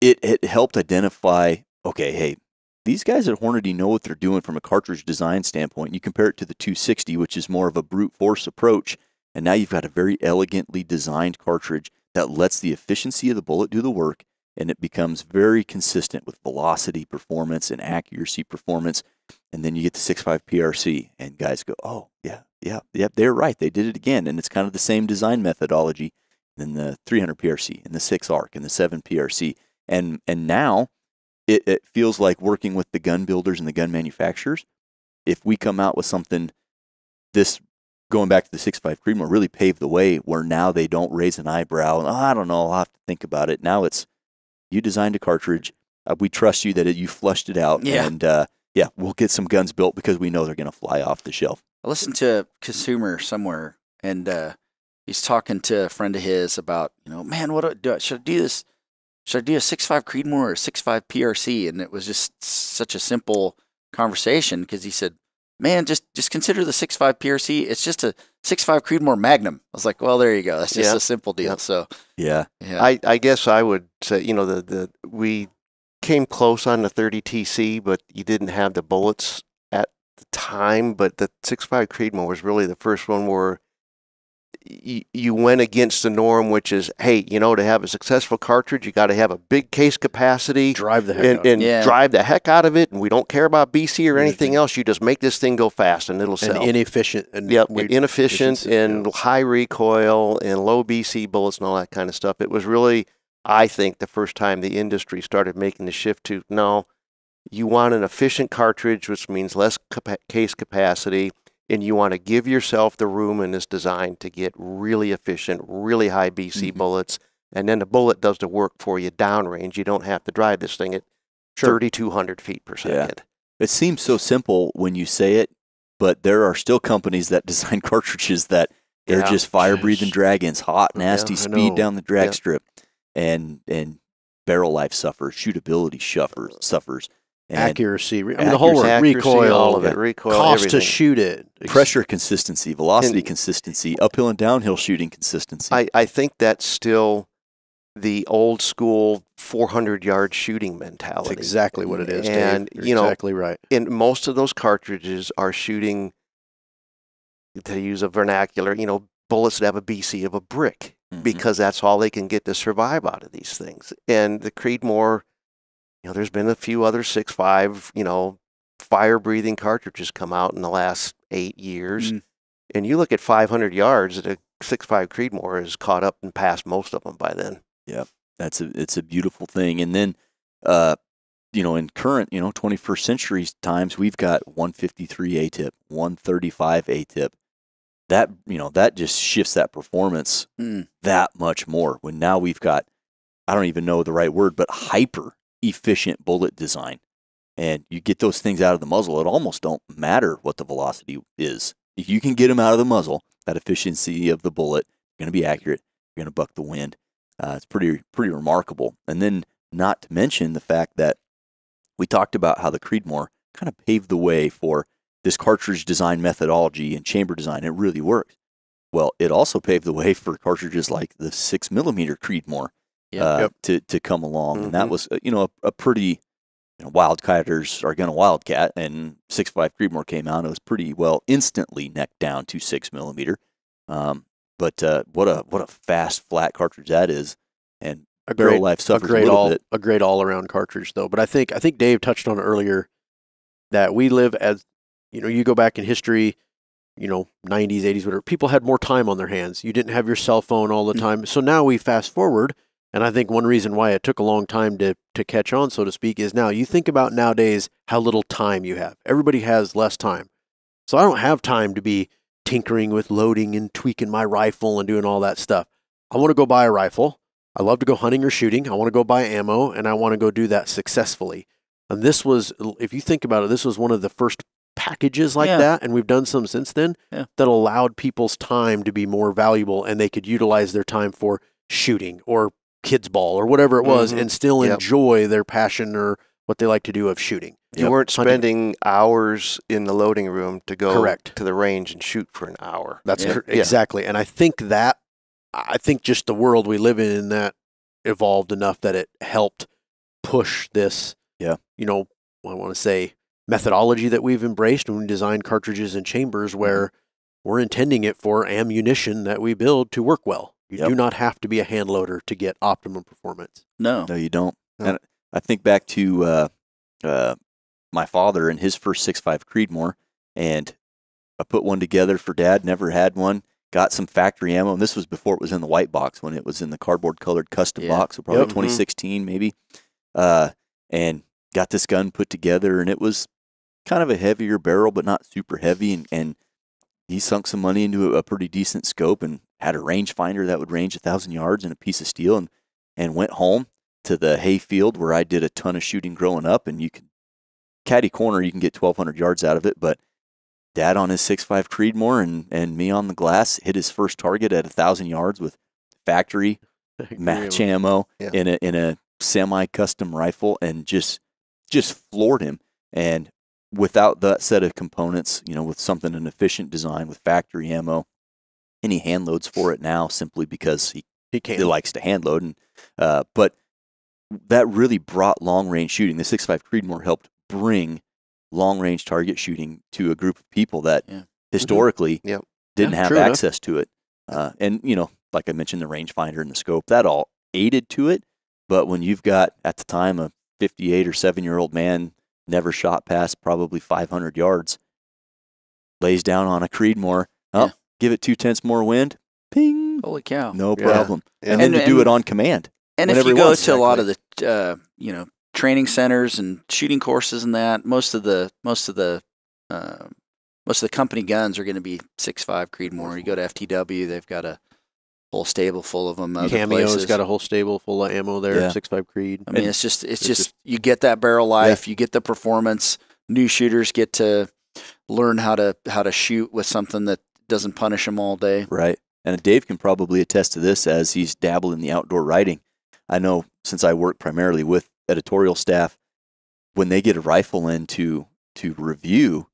D: it it helped identify. Okay, hey, these guys at Hornady know what they're doing from a cartridge design standpoint. You compare it to the 260, which is more of a brute force approach, and now you've got a very elegantly designed cartridge that lets the efficiency of the bullet do the work, and it becomes very consistent with velocity performance and accuracy performance. And then you get the 6.5 PRC, and guys go, oh, yeah, yeah, yeah, they're right. They did it again. And it's kind of the same design methodology in the 300 PRC and the 6 ARC and the 7 PRC. And, and now it, it feels like working with the gun builders and the gun manufacturers. If we come out with something, this going back to the 6.5 Creedmoor really paved the way where now they don't raise an eyebrow. And, "Oh, I don't know, I'll have to think about it. Now it's, you designed a cartridge. Uh, we trust you that it, you flushed it out,
F: Yeah.
D: and uh, yeah, we'll get some guns built because we know they're going to fly off the shelf.
F: I listened to a consumer somewhere, and uh, he's talking to a friend of his about, you know, man, what do, should I do this? Should I do a six five Creedmoor or a six five PRC? And it was just such a simple conversation because he said, man, just just consider the six five PRC. It's just a six five Creedmoor Magnum. I was like, well, there you go. That's just
E: Yeah.
F: a simple deal.
E: Yep.
F: So
D: Yeah,
F: yeah,
E: I, I guess I would say, you know, the, the we came close on the 30 TC, but you didn't have the bullets at the time. But the 6.5 Creedmoor was really the first one where you, you went against the norm, which is, hey, you know, to have a successful cartridge, you got to have a big case capacity
G: Drive the heck
E: and,
G: out.
E: and
F: Yeah.
E: drive the heck out of it. And we don't care about BC or anything else. You just make this thing go fast and it'll
G: and
E: sell.
G: inefficient and
E: Yep,
G: we-
E: inefficient and
G: yeah.
E: high recoil and low BC bullets and all that kind of stuff. It was really, I think, the first time the industry started making the shift to no, you want an efficient cartridge, which means less capa- case capacity, and you want to give yourself the room in this design to get really efficient, really high BC
D: Mhm.
E: bullets, and then the bullet does the work for you downrange. You don't have to drive this thing at 3,200 feet per
D: Yeah.
E: second.
D: it seems so simple when you say it, but there are still companies that design cartridges that they're
E: Yeah.
D: just fire breathing
G: Jeez.
D: dragons, hot, nasty
E: I
D: speed down the drag
E: Yeah.
D: strip, and and barrel life suffers, shootability suffers, suffers, and
G: accuracy. I mean, the whole word,
E: Accuracy,
G: recoil,
E: all of it, recoil,
G: cost
E: everything.
G: to shoot it,
D: pressure consistency, velocity
E: And-
D: consistency, uphill and downhill shooting consistency.
E: I, I think that's still the old school 400 yard shooting mentality.
G: That's
E: mentality.
G: exactly what it is.
E: And,
G: Dave. You're
E: you know,
G: exactly right.
E: And most of those cartridges are shooting, to use a vernacular, you know, bullets that have a BC of a brick
D: Mhm.
E: because that's all they can get to survive out of these things. And the Creedmoor, you know, there's been a few other six five, you know, fire breathing cartridges come out in the last eight years.
F: Mm.
E: And you look at 500 yards, the 6.5 Creedmoor is caught up and past most of them by then. Yeah.
D: That's a it's a beautiful thing. And then, uh, you know, in current you know 21st century times, we've got 153 A tip, 135 A tip. That you know that just shifts that performance
F: Mm.
D: that much more. When now we've got, I don't even know the right word, but hyper efficient bullet design, and you get those things out of the muzzle. It almost don't matter what the velocity is. If you can get them out of the muzzle, that efficiency of the bullet, you're going to be accurate. You're going to buck the wind. Uh, it's pretty pretty remarkable. And then not to mention the fact that we talked about how the Creedmoor kind of paved the way for this cartridge design methodology and chamber design. It really works. Well, it also paved the way for cartridges like the six millimeter Creedmoor
F: Yep.
D: uh,
G: Yep.
D: to to come along, and that
E: Mhm.
D: was uh, you know a, a pretty you know, wildcatters are going to wildcat, and six five Creedmoor came out. It was pretty well instantly necked down to six millimeter. Um, but uh, what a what a fast flat cartridge that is, and
G: A
D: barrel
G: great,
D: life
G: a
D: suffers a,
G: great
D: little
G: all
D: bit.
G: a great all around cartridge though. But I think I think Dave touched on it earlier that we live as you know, you go back in history, you know, 90s, 80s, whatever. People had more time on their hands. You didn't have your cell phone all the
F: Mm.
G: time. So now we fast forward, and I think one reason why it took a long time to to catch on, so to speak, is now you think about nowadays how little time you have. Everybody has less time. So I don't have time to be tinkering with loading and tweaking my rifle and doing all that stuff. I want to go buy a rifle. I love to go hunting or shooting. I want to go buy ammo and I want to go do that successfully. And this was, if you think about it, this was one of the first packages like
F: Yeah.
G: that. And we've done some since then
F: Yeah.
G: that allowed people's time to be more valuable and they could utilize their time for shooting or kids ball or whatever it was
E: Mhm.
G: and still
E: Yep.
G: enjoy their passion or what they like to do of shooting.
E: You weren't
G: Hunting.
E: spending hours in the loading room to go
G: Correct.
E: to the range and shoot for an hour.
G: That's
F: Yeah.
G: cor-
E: Yeah.
G: exactly. And I think that I think just the world we live in that evolved enough that it helped push this
D: Yeah.
G: you know, I want to say methodology that we've embraced when we design cartridges and chambers where we're intending it for ammunition that we build to work well. You
D: Yep.
G: do not have to be a hand loader to get optimum performance.
F: No.
D: No, you don't.
E: No.
D: And I think back to uh, uh, my father and his first six five Creedmoor, and I put one together for Dad. Never had one. Got some factory ammo, and this was before it was in the white box when it was in the cardboard colored custom
F: Yeah.
D: box, so probably
G: Yep.
D: 2016 maybe. Uh, and got this gun put together, and it was kind of a heavier barrel, but not super heavy. And, and he sunk some money into a, a pretty decent scope and had a rangefinder that would range a thousand yards and a piece of steel, and and went home to the hay field where I did a ton of shooting growing up, and you can caddy corner, you can get 1,200 yards out of it. But dad on his 6.5 Creedmoor and, and me on the glass hit his first target at a thousand yards with factory match ammo
E: Yeah.
D: in a in a semi custom rifle and just just floored him. And without that set of components, you know, with something an efficient design with factory ammo, and he hand loads for it now simply because he
G: He can.
D: he likes to hand load. And uh, but that really brought long range shooting. The 6.5 Creedmoor helped bring long range target shooting to a group of people that
F: Yeah.
D: historically
E: Yep.
D: didn't
G: Yeah,
D: have
G: true enough.
D: access to it. Uh, and you know, like I mentioned, the rangefinder and the scope that all aided to it. But when you've got at the time a 58 or 7 year old man never shot past probably 500 yards, lays down on a Creedmoor, oh,
F: Yeah.
D: Give it two tenths more wind, ping,
F: Holy cow!
D: no
E: Yeah.
D: problem.
E: Yeah.
D: And then
F: And-
D: to do it on command.
F: And if you go
D: wants.
F: to a lot of the uh, you know training centers and shooting courses and that, most of the most of the uh, most of the company guns are going to be six five Creedmoor. You go to FTW, they've got a whole stable full of them. Other
G: Cameo's
F: places.
G: got a whole stable full of ammo there.
D: Yeah.
G: Six five Creed.
F: I mean,
D: and
F: it's just it's,
G: it's
F: just,
G: just-
F: you get that barrel life, you get the performance. New shooters get to learn how to how to shoot with something that doesn't punish them all day.
D: Right. And Dave can probably attest to this as he's dabbled in the outdoor writing. I know since I work primarily with editorial staff, when they get a rifle in to, to review,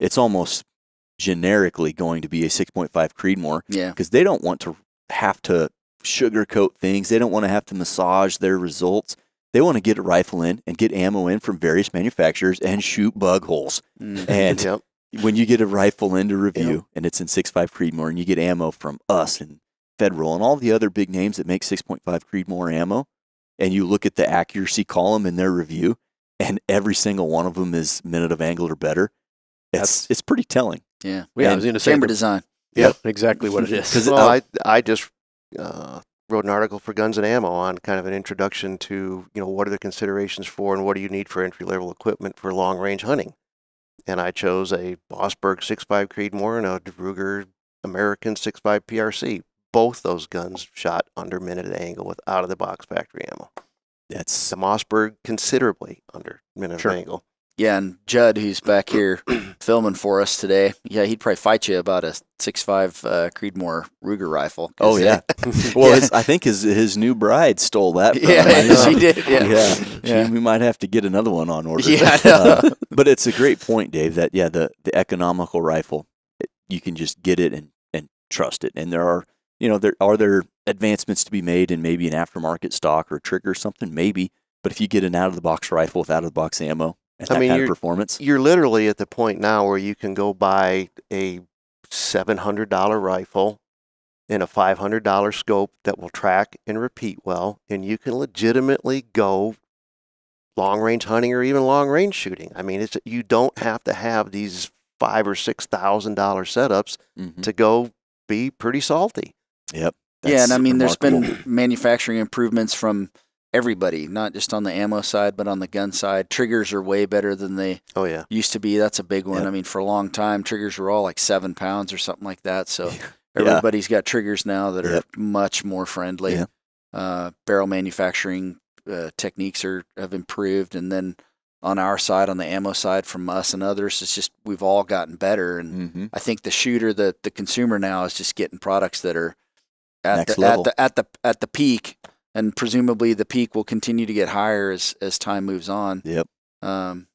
D: it's almost generically going to be a 6.5 Creedmoor
F: Yeah,
D: because they don't want to have to sugarcoat things. They don't want to have to massage their results. They want to get a rifle in and get ammo in from various manufacturers and shoot bug holes.
F: Mm.
D: And
E: Yep.
D: When you get a rifle into review and it's in 6.5 Creedmoor and you get ammo from us and Federal and all the other big names that make 6.5 Creedmoor ammo, and you look at the accuracy column in their review, and every single one of them is minute of angle or better, it's it's pretty telling.
F: yeah.
G: Yeah, I was going to say.
F: Chamber
G: the-
F: design.
G: Yep, exactly what it is.
D: 'Cause
E: Well,
D: I-
E: I I just uh, wrote an article for Guns and Ammo on kind of an introduction to you know what are the considerations for and what do you need for entry level equipment for long range hunting, and I chose a Mossberg 6.5 Creedmoor and a Ruger American 6.5 PRC. Both those guns shot under minute angle with out of the box factory ammo.
D: That's
E: The Mossberg considerably under minute
G: Sure.
E: angle.
F: Yeah, and Judd, who's back here filming for us today, yeah, he'd probably fight you about a six five uh, Creedmoor Ruger rifle.
D: oh yeah. well,
F: Yeah.
D: His, I think his his new bride stole that. From
F: yeah,
D: him. I know.
F: she did. Yeah,
D: yeah,
F: Yeah.
D: She- we might have to get another one on order.
F: Yeah.
D: Uh, but it's a great point, Dave. That yeah, the the economical rifle, it, you can just get it and and trust it. And there are you know there are there advancements to be made in maybe an aftermarket stock or a trigger or something maybe. But if you get an out of the box rifle with out of the box ammo
E: I
D: that
E: mean,
D: kind of
E: you're-
D: performance,
E: You're literally at the point now where you can go buy a seven hundred dollar rifle and a five hundred dollar scope that will track and repeat well, and you can legitimately go long range hunting or even long range shooting. I mean, it's you don't have to have these five or six thousand dollar setups
D: Mhm.
E: to go be pretty salty.
D: yep.
F: yeah, and I
D: that's
F: mean, there's been manufacturing improvements from everybody, not just on the ammo side, but on the gun side. Triggers are way better than they
E: Oh yeah,
F: used to be. That's a big one.
D: Yep.
F: I mean, for a long time, triggers were all like seven pounds or something like that. So
D: Yeah.
F: everybody's got triggers now that are
D: Yep.
F: much more friendly. Uh, barrel manufacturing uh, techniques are have improved, and then on our side, on the ammo side, from us and others, it's just we've all gotten better. And
D: Mhm.
F: I think the shooter, the the consumer now is just getting products that are at
D: Next
F: the
D: level.
F: at the at the at the peak, and presumably the peak will continue to get higher as as time moves on.
D: Yep.
F: Um,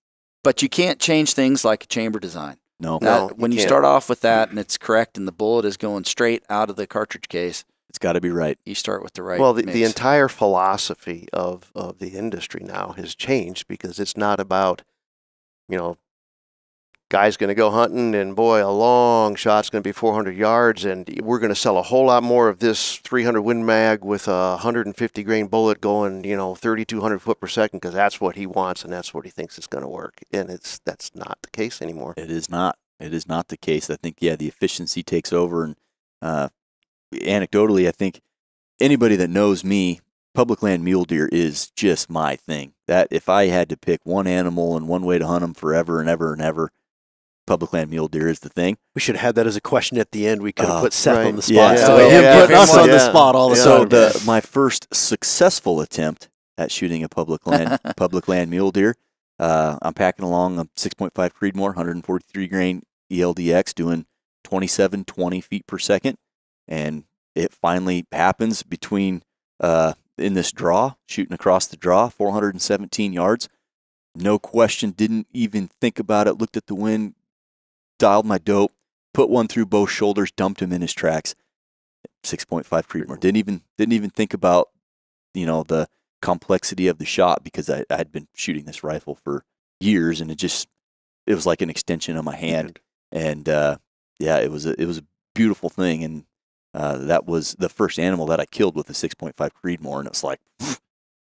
F: but you can't change things like a chamber design.
D: No,
E: No.
F: That,
E: you
F: when you
E: can't.
F: start off with that and it's correct and the bullet is going straight out of the cartridge case,
D: it's got to be right.
F: you start with the right.
E: well, the, the entire philosophy of, of the industry now has changed because it's not about, you know, guy's going to go hunting and boy, a long shot's going to be 400 yards and we're going to sell a whole lot more of this 300 Win Mag with a 150 grain bullet going, you know, 3,200 foot per second because that's what he wants and that's what he thinks is going to work. And it's that's not the case anymore.
D: It is not. It is not the case. I think yeah, the efficiency takes over, and uh, anecdotally, I think anybody that knows me, public land mule deer is just my thing. That if I had to pick one animal and one way to hunt them forever and ever and ever, public land mule deer is the thing.
G: We should have had that as a question at the end. We could have
D: Oh,
G: put Seth
E: right.
G: on the spot
D: Yeah.
G: instead
D: Yeah,
G: him
E: yeah,
G: putting us on the spot all the
E: Yeah.
D: So the my first successful attempt at shooting a public land public land mule deer. Uh, I'm packing along a 6.5 Creedmoor, 143 grain ELDX, doing 27, 20 feet per second, and it finally happens between uh, in this draw, shooting across the draw, 417 yards. No question, didn't even think about it. Looked at the wind, dialed my dope, put one through both shoulders, dumped him in his tracks. 6.5 Creedmoor. Didn't even didn't even think about you know the complexity of the shot because I I'd been shooting this rifle for years and it just it was like an extension of my hand and uh, yeah it was a, it was a beautiful thing and uh, that was the first animal that I killed with a 6.5 Creedmoor and it's like I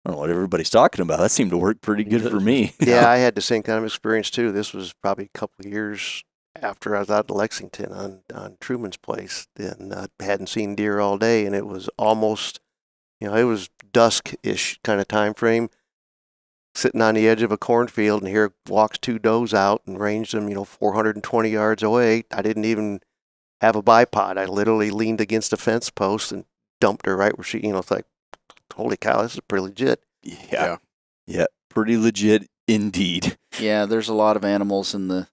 D: don't know what everybody's talking about that seemed to work pretty good for me
E: Yeah, I had the same kind of experience too. This was probably a couple years after I was out in Lexington on, on Truman's place. Then uh, hadn't seen deer all day, and it was almost, you know, it was dusk-ish kind of time frame. Sitting on the edge of a cornfield, and here walks two does out and ranged them, you know, 420 yards away. I didn't even have a bipod. I literally leaned against a fence post and dumped her right where she, you know, it's like, holy cow, this is pretty legit.
D: yeah yeah pretty legit indeed
F: Yeah, there's a lot of animals in the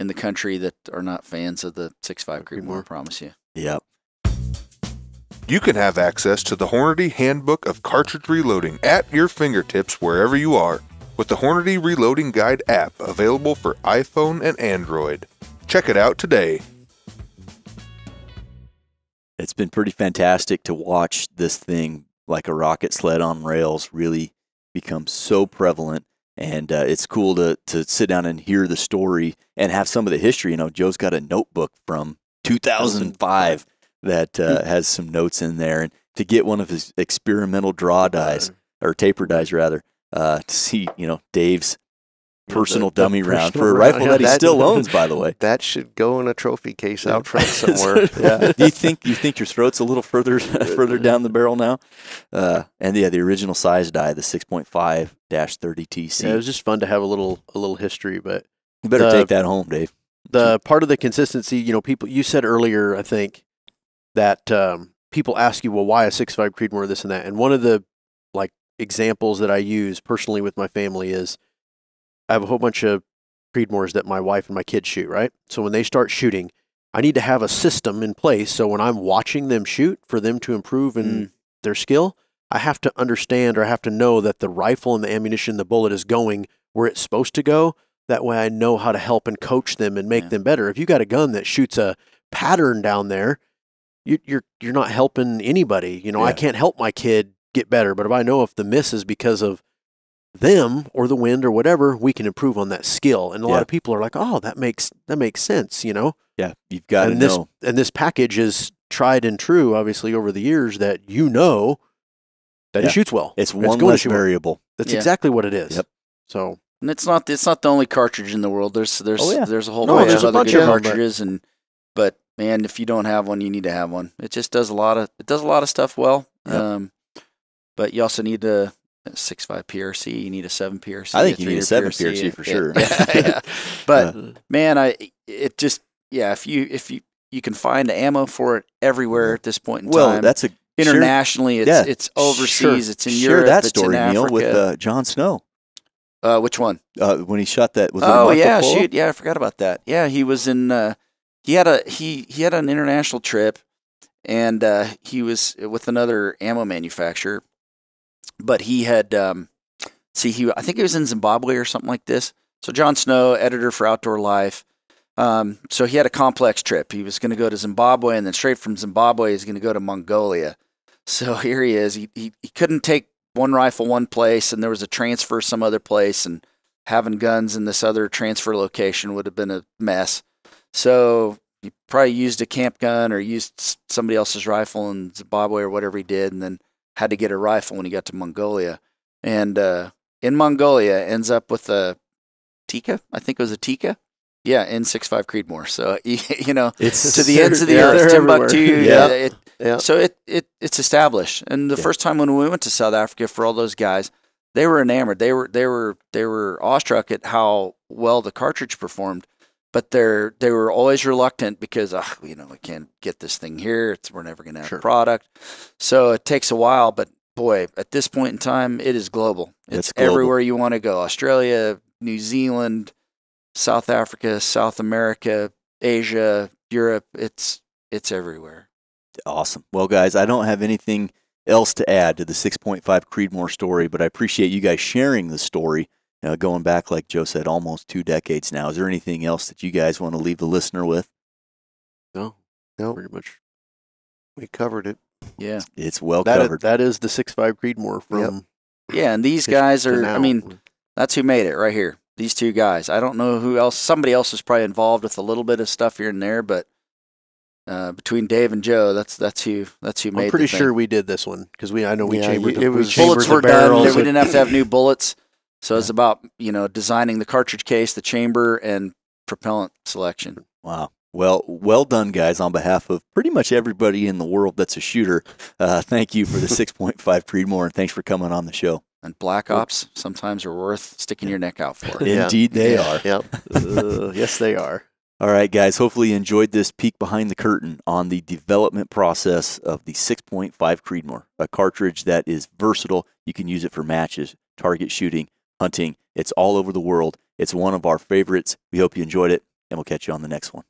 F: in the country that are not fans of the six five Creedmoor. I promise you.
D: yep
K: You can have access to the Hornady Handbook of Cartridge Reloading at your fingertips wherever you are with the Hornady Reloading Guide app available for iPhone and Android. Check it out today.
D: it's been pretty fantastic to watch this thing like a rocket sled on rails really become so prevalent and uh, it's cool to to sit down and hear the story and have some of the history. You know joe's got a notebook from 2005 that uh, has some notes in there. And to get one of his experimental draw dies or taper dies rather uh, to see you know dave's personal
E: the- the
D: dummy round
E: personal
D: for a
E: round,
D: rifle
E: yeah,
D: that he
E: that-
D: still owns by the way
E: That should go in a trophy case out front somewhere.
D: yeah. Do you think you think your throat's a little further further down the barrel now? Uh, and yeah, the original size die, the six point five dash thirty TC.
G: Yeah, it was just fun to have a little a little history, but
D: you better
G: the-
D: take that home, Dave.
G: the part of the consistency, you know, people you said earlier, I think that um, people ask you, well, why a six five Creedmoor, this and that, and one of the like examples that I use personally with my family is I have a whole bunch of Creedmoors that my wife and my kids shoot, right? So when they start shooting, I need to have a system in place so when I'm watching them shoot for them to improve in mm. their skill, I have to understand or I have to know that the rifle and the ammunition, the bullet is going where it's supposed to go. That way I know how to help and coach them and make
F: Yeah.
G: them better. If you got a gun that shoots a pattern down there, you, you're you're not helping anybody. You know, I can't help my kid get better, but if I know if the miss is because of them or the wind or whatever, we can improve on that skill. And a lot of people are like, "Oh, that makes that makes sense," you know
D: Yeah, you've got to
G: and this
D: know.
G: and this package is tried and true, obviously over the years that you know that
D: Yeah.
G: it shoots well.
D: It's one
G: going to
D: less
G: shoot well.
D: variable.
G: That's
F: Yeah.
G: exactly what it is.
D: Yep.
G: So
F: And it's not it's not the only cartridge in the world. There's there's
D: Oh, yeah.
F: there's a whole
G: No,
F: bunch
G: there's
F: of other
G: bunch
F: good
G: of them,
F: cartridges and but man, if you don't have one, you need to have one. It just does a lot of it does a lot of stuff well.
D: Yep.
F: Um, but you also need a six five PRC. You need a seven PRC.
D: I think you need a 7 PRC for sure.
F: Yeah, yeah. But man, I it just yeah. If you if you you can find ammo for it everywhere at this point in
D: well,
F: time.
D: that's a sure-
F: internationally. It's
D: yeah,
F: it's overseas.
D: sure-
F: It's in
D: share
F: Europe.
D: that
F: it's
D: story, Neil, with uh, John Snow
F: uh, which one?
D: uh, when he shot that. Was it
F: oh yeah,
D: Polo?
F: shoot, yeah, I forgot about that. Yeah, he was in. Uh, he had a he he had an international trip, and uh, he was with another ammo manufacturer, but he had um, see he I think he was in Zimbabwe or something like this. So John Snow, editor for Outdoor Life. Um, so he had a complex trip. He was going to go to Zimbabwe, and then straight from Zimbabwe, he's going to go to Mongolia. So here he is. He, he he couldn't take one rifle one place, and there was a transfer some other place, and having guns in this other transfer location would have been a mess. So he probably used a camp gun or used somebody else's rifle in Zimbabwe or whatever he did, and then had to get a rifle when he got to Mongolia. And uh, in Mongolia, ends up with a Tikka. I think it was a Tikka. Yeah, N65 Creedmoor. So you know,
D: It's
F: to the ends of the
G: Yeah,
F: earth, Timbuktu. Yeah,
D: Yeah.
F: it,
E: Yeah.
F: so it, it it's established. And the
D: Yeah.
F: first time when we went to South Africa for all those guys, they were enamored. They were they were they were awestruck at how well the cartridge performed. But they're they were always reluctant because you know we can't get this thing here. It's, we're never going to have
G: Sure.
F: a product. So it takes a while. But boy, at this point in time, it is global. It's
D: It's global.
F: everywhere you want to go. Australia, New Zealand, South Africa, South America, Asia, Europe. It's it's everywhere.
D: Awesome. Well, guys, I don't have anything else to add to the 6.5 Creedmoor story, but I appreciate you guys sharing the story. Uh, going back, like Joe said, almost two decades now. Is there anything else that you guys want to leave the listener with?
G: No,
E: No,
G: pretty much.
E: we covered it.
F: Yeah.
D: It's well
G: That is,
D: covered.
G: that is the six five Creedmoor from
F: Yeah, and these guys are I mean, that's who made it right here. These two guys. I don't know who else. Somebody else was probably involved with a little bit of stuff here and there, but uh, between Dave and Joe, that's that's who that's who made.
G: I'm pretty
F: the thing.
G: sure we did this one because we I know we
E: Yeah,
G: chambered
E: you-
G: the,
E: it
G: we
E: was-
G: chambered
F: bullets
G: the
F: were done.
G: barrels
F: We didn't have to have new bullets, so it's about you know designing the cartridge case, the chamber, and propellant selection.
D: Wow. Well, well done, guys. On behalf of pretty much everybody in the world that's a shooter, uh, thank you for the 6.5 Creedmoor, and thanks for coming on the show.
F: And black ops sometimes are worth sticking your neck out for.
E: Yeah.
D: Indeed, they are.
E: Yep.
G: Uh, yes, they are.
D: All right, guys. Hopefully, you enjoyed this peek behind the curtain on the development process of the 6.5 Creedmoor, a cartridge that is versatile. You can use it for matches, target shooting, hunting. It's all over the world. It's one of our favorites. We hope you enjoyed it, and we'll catch you on the next one.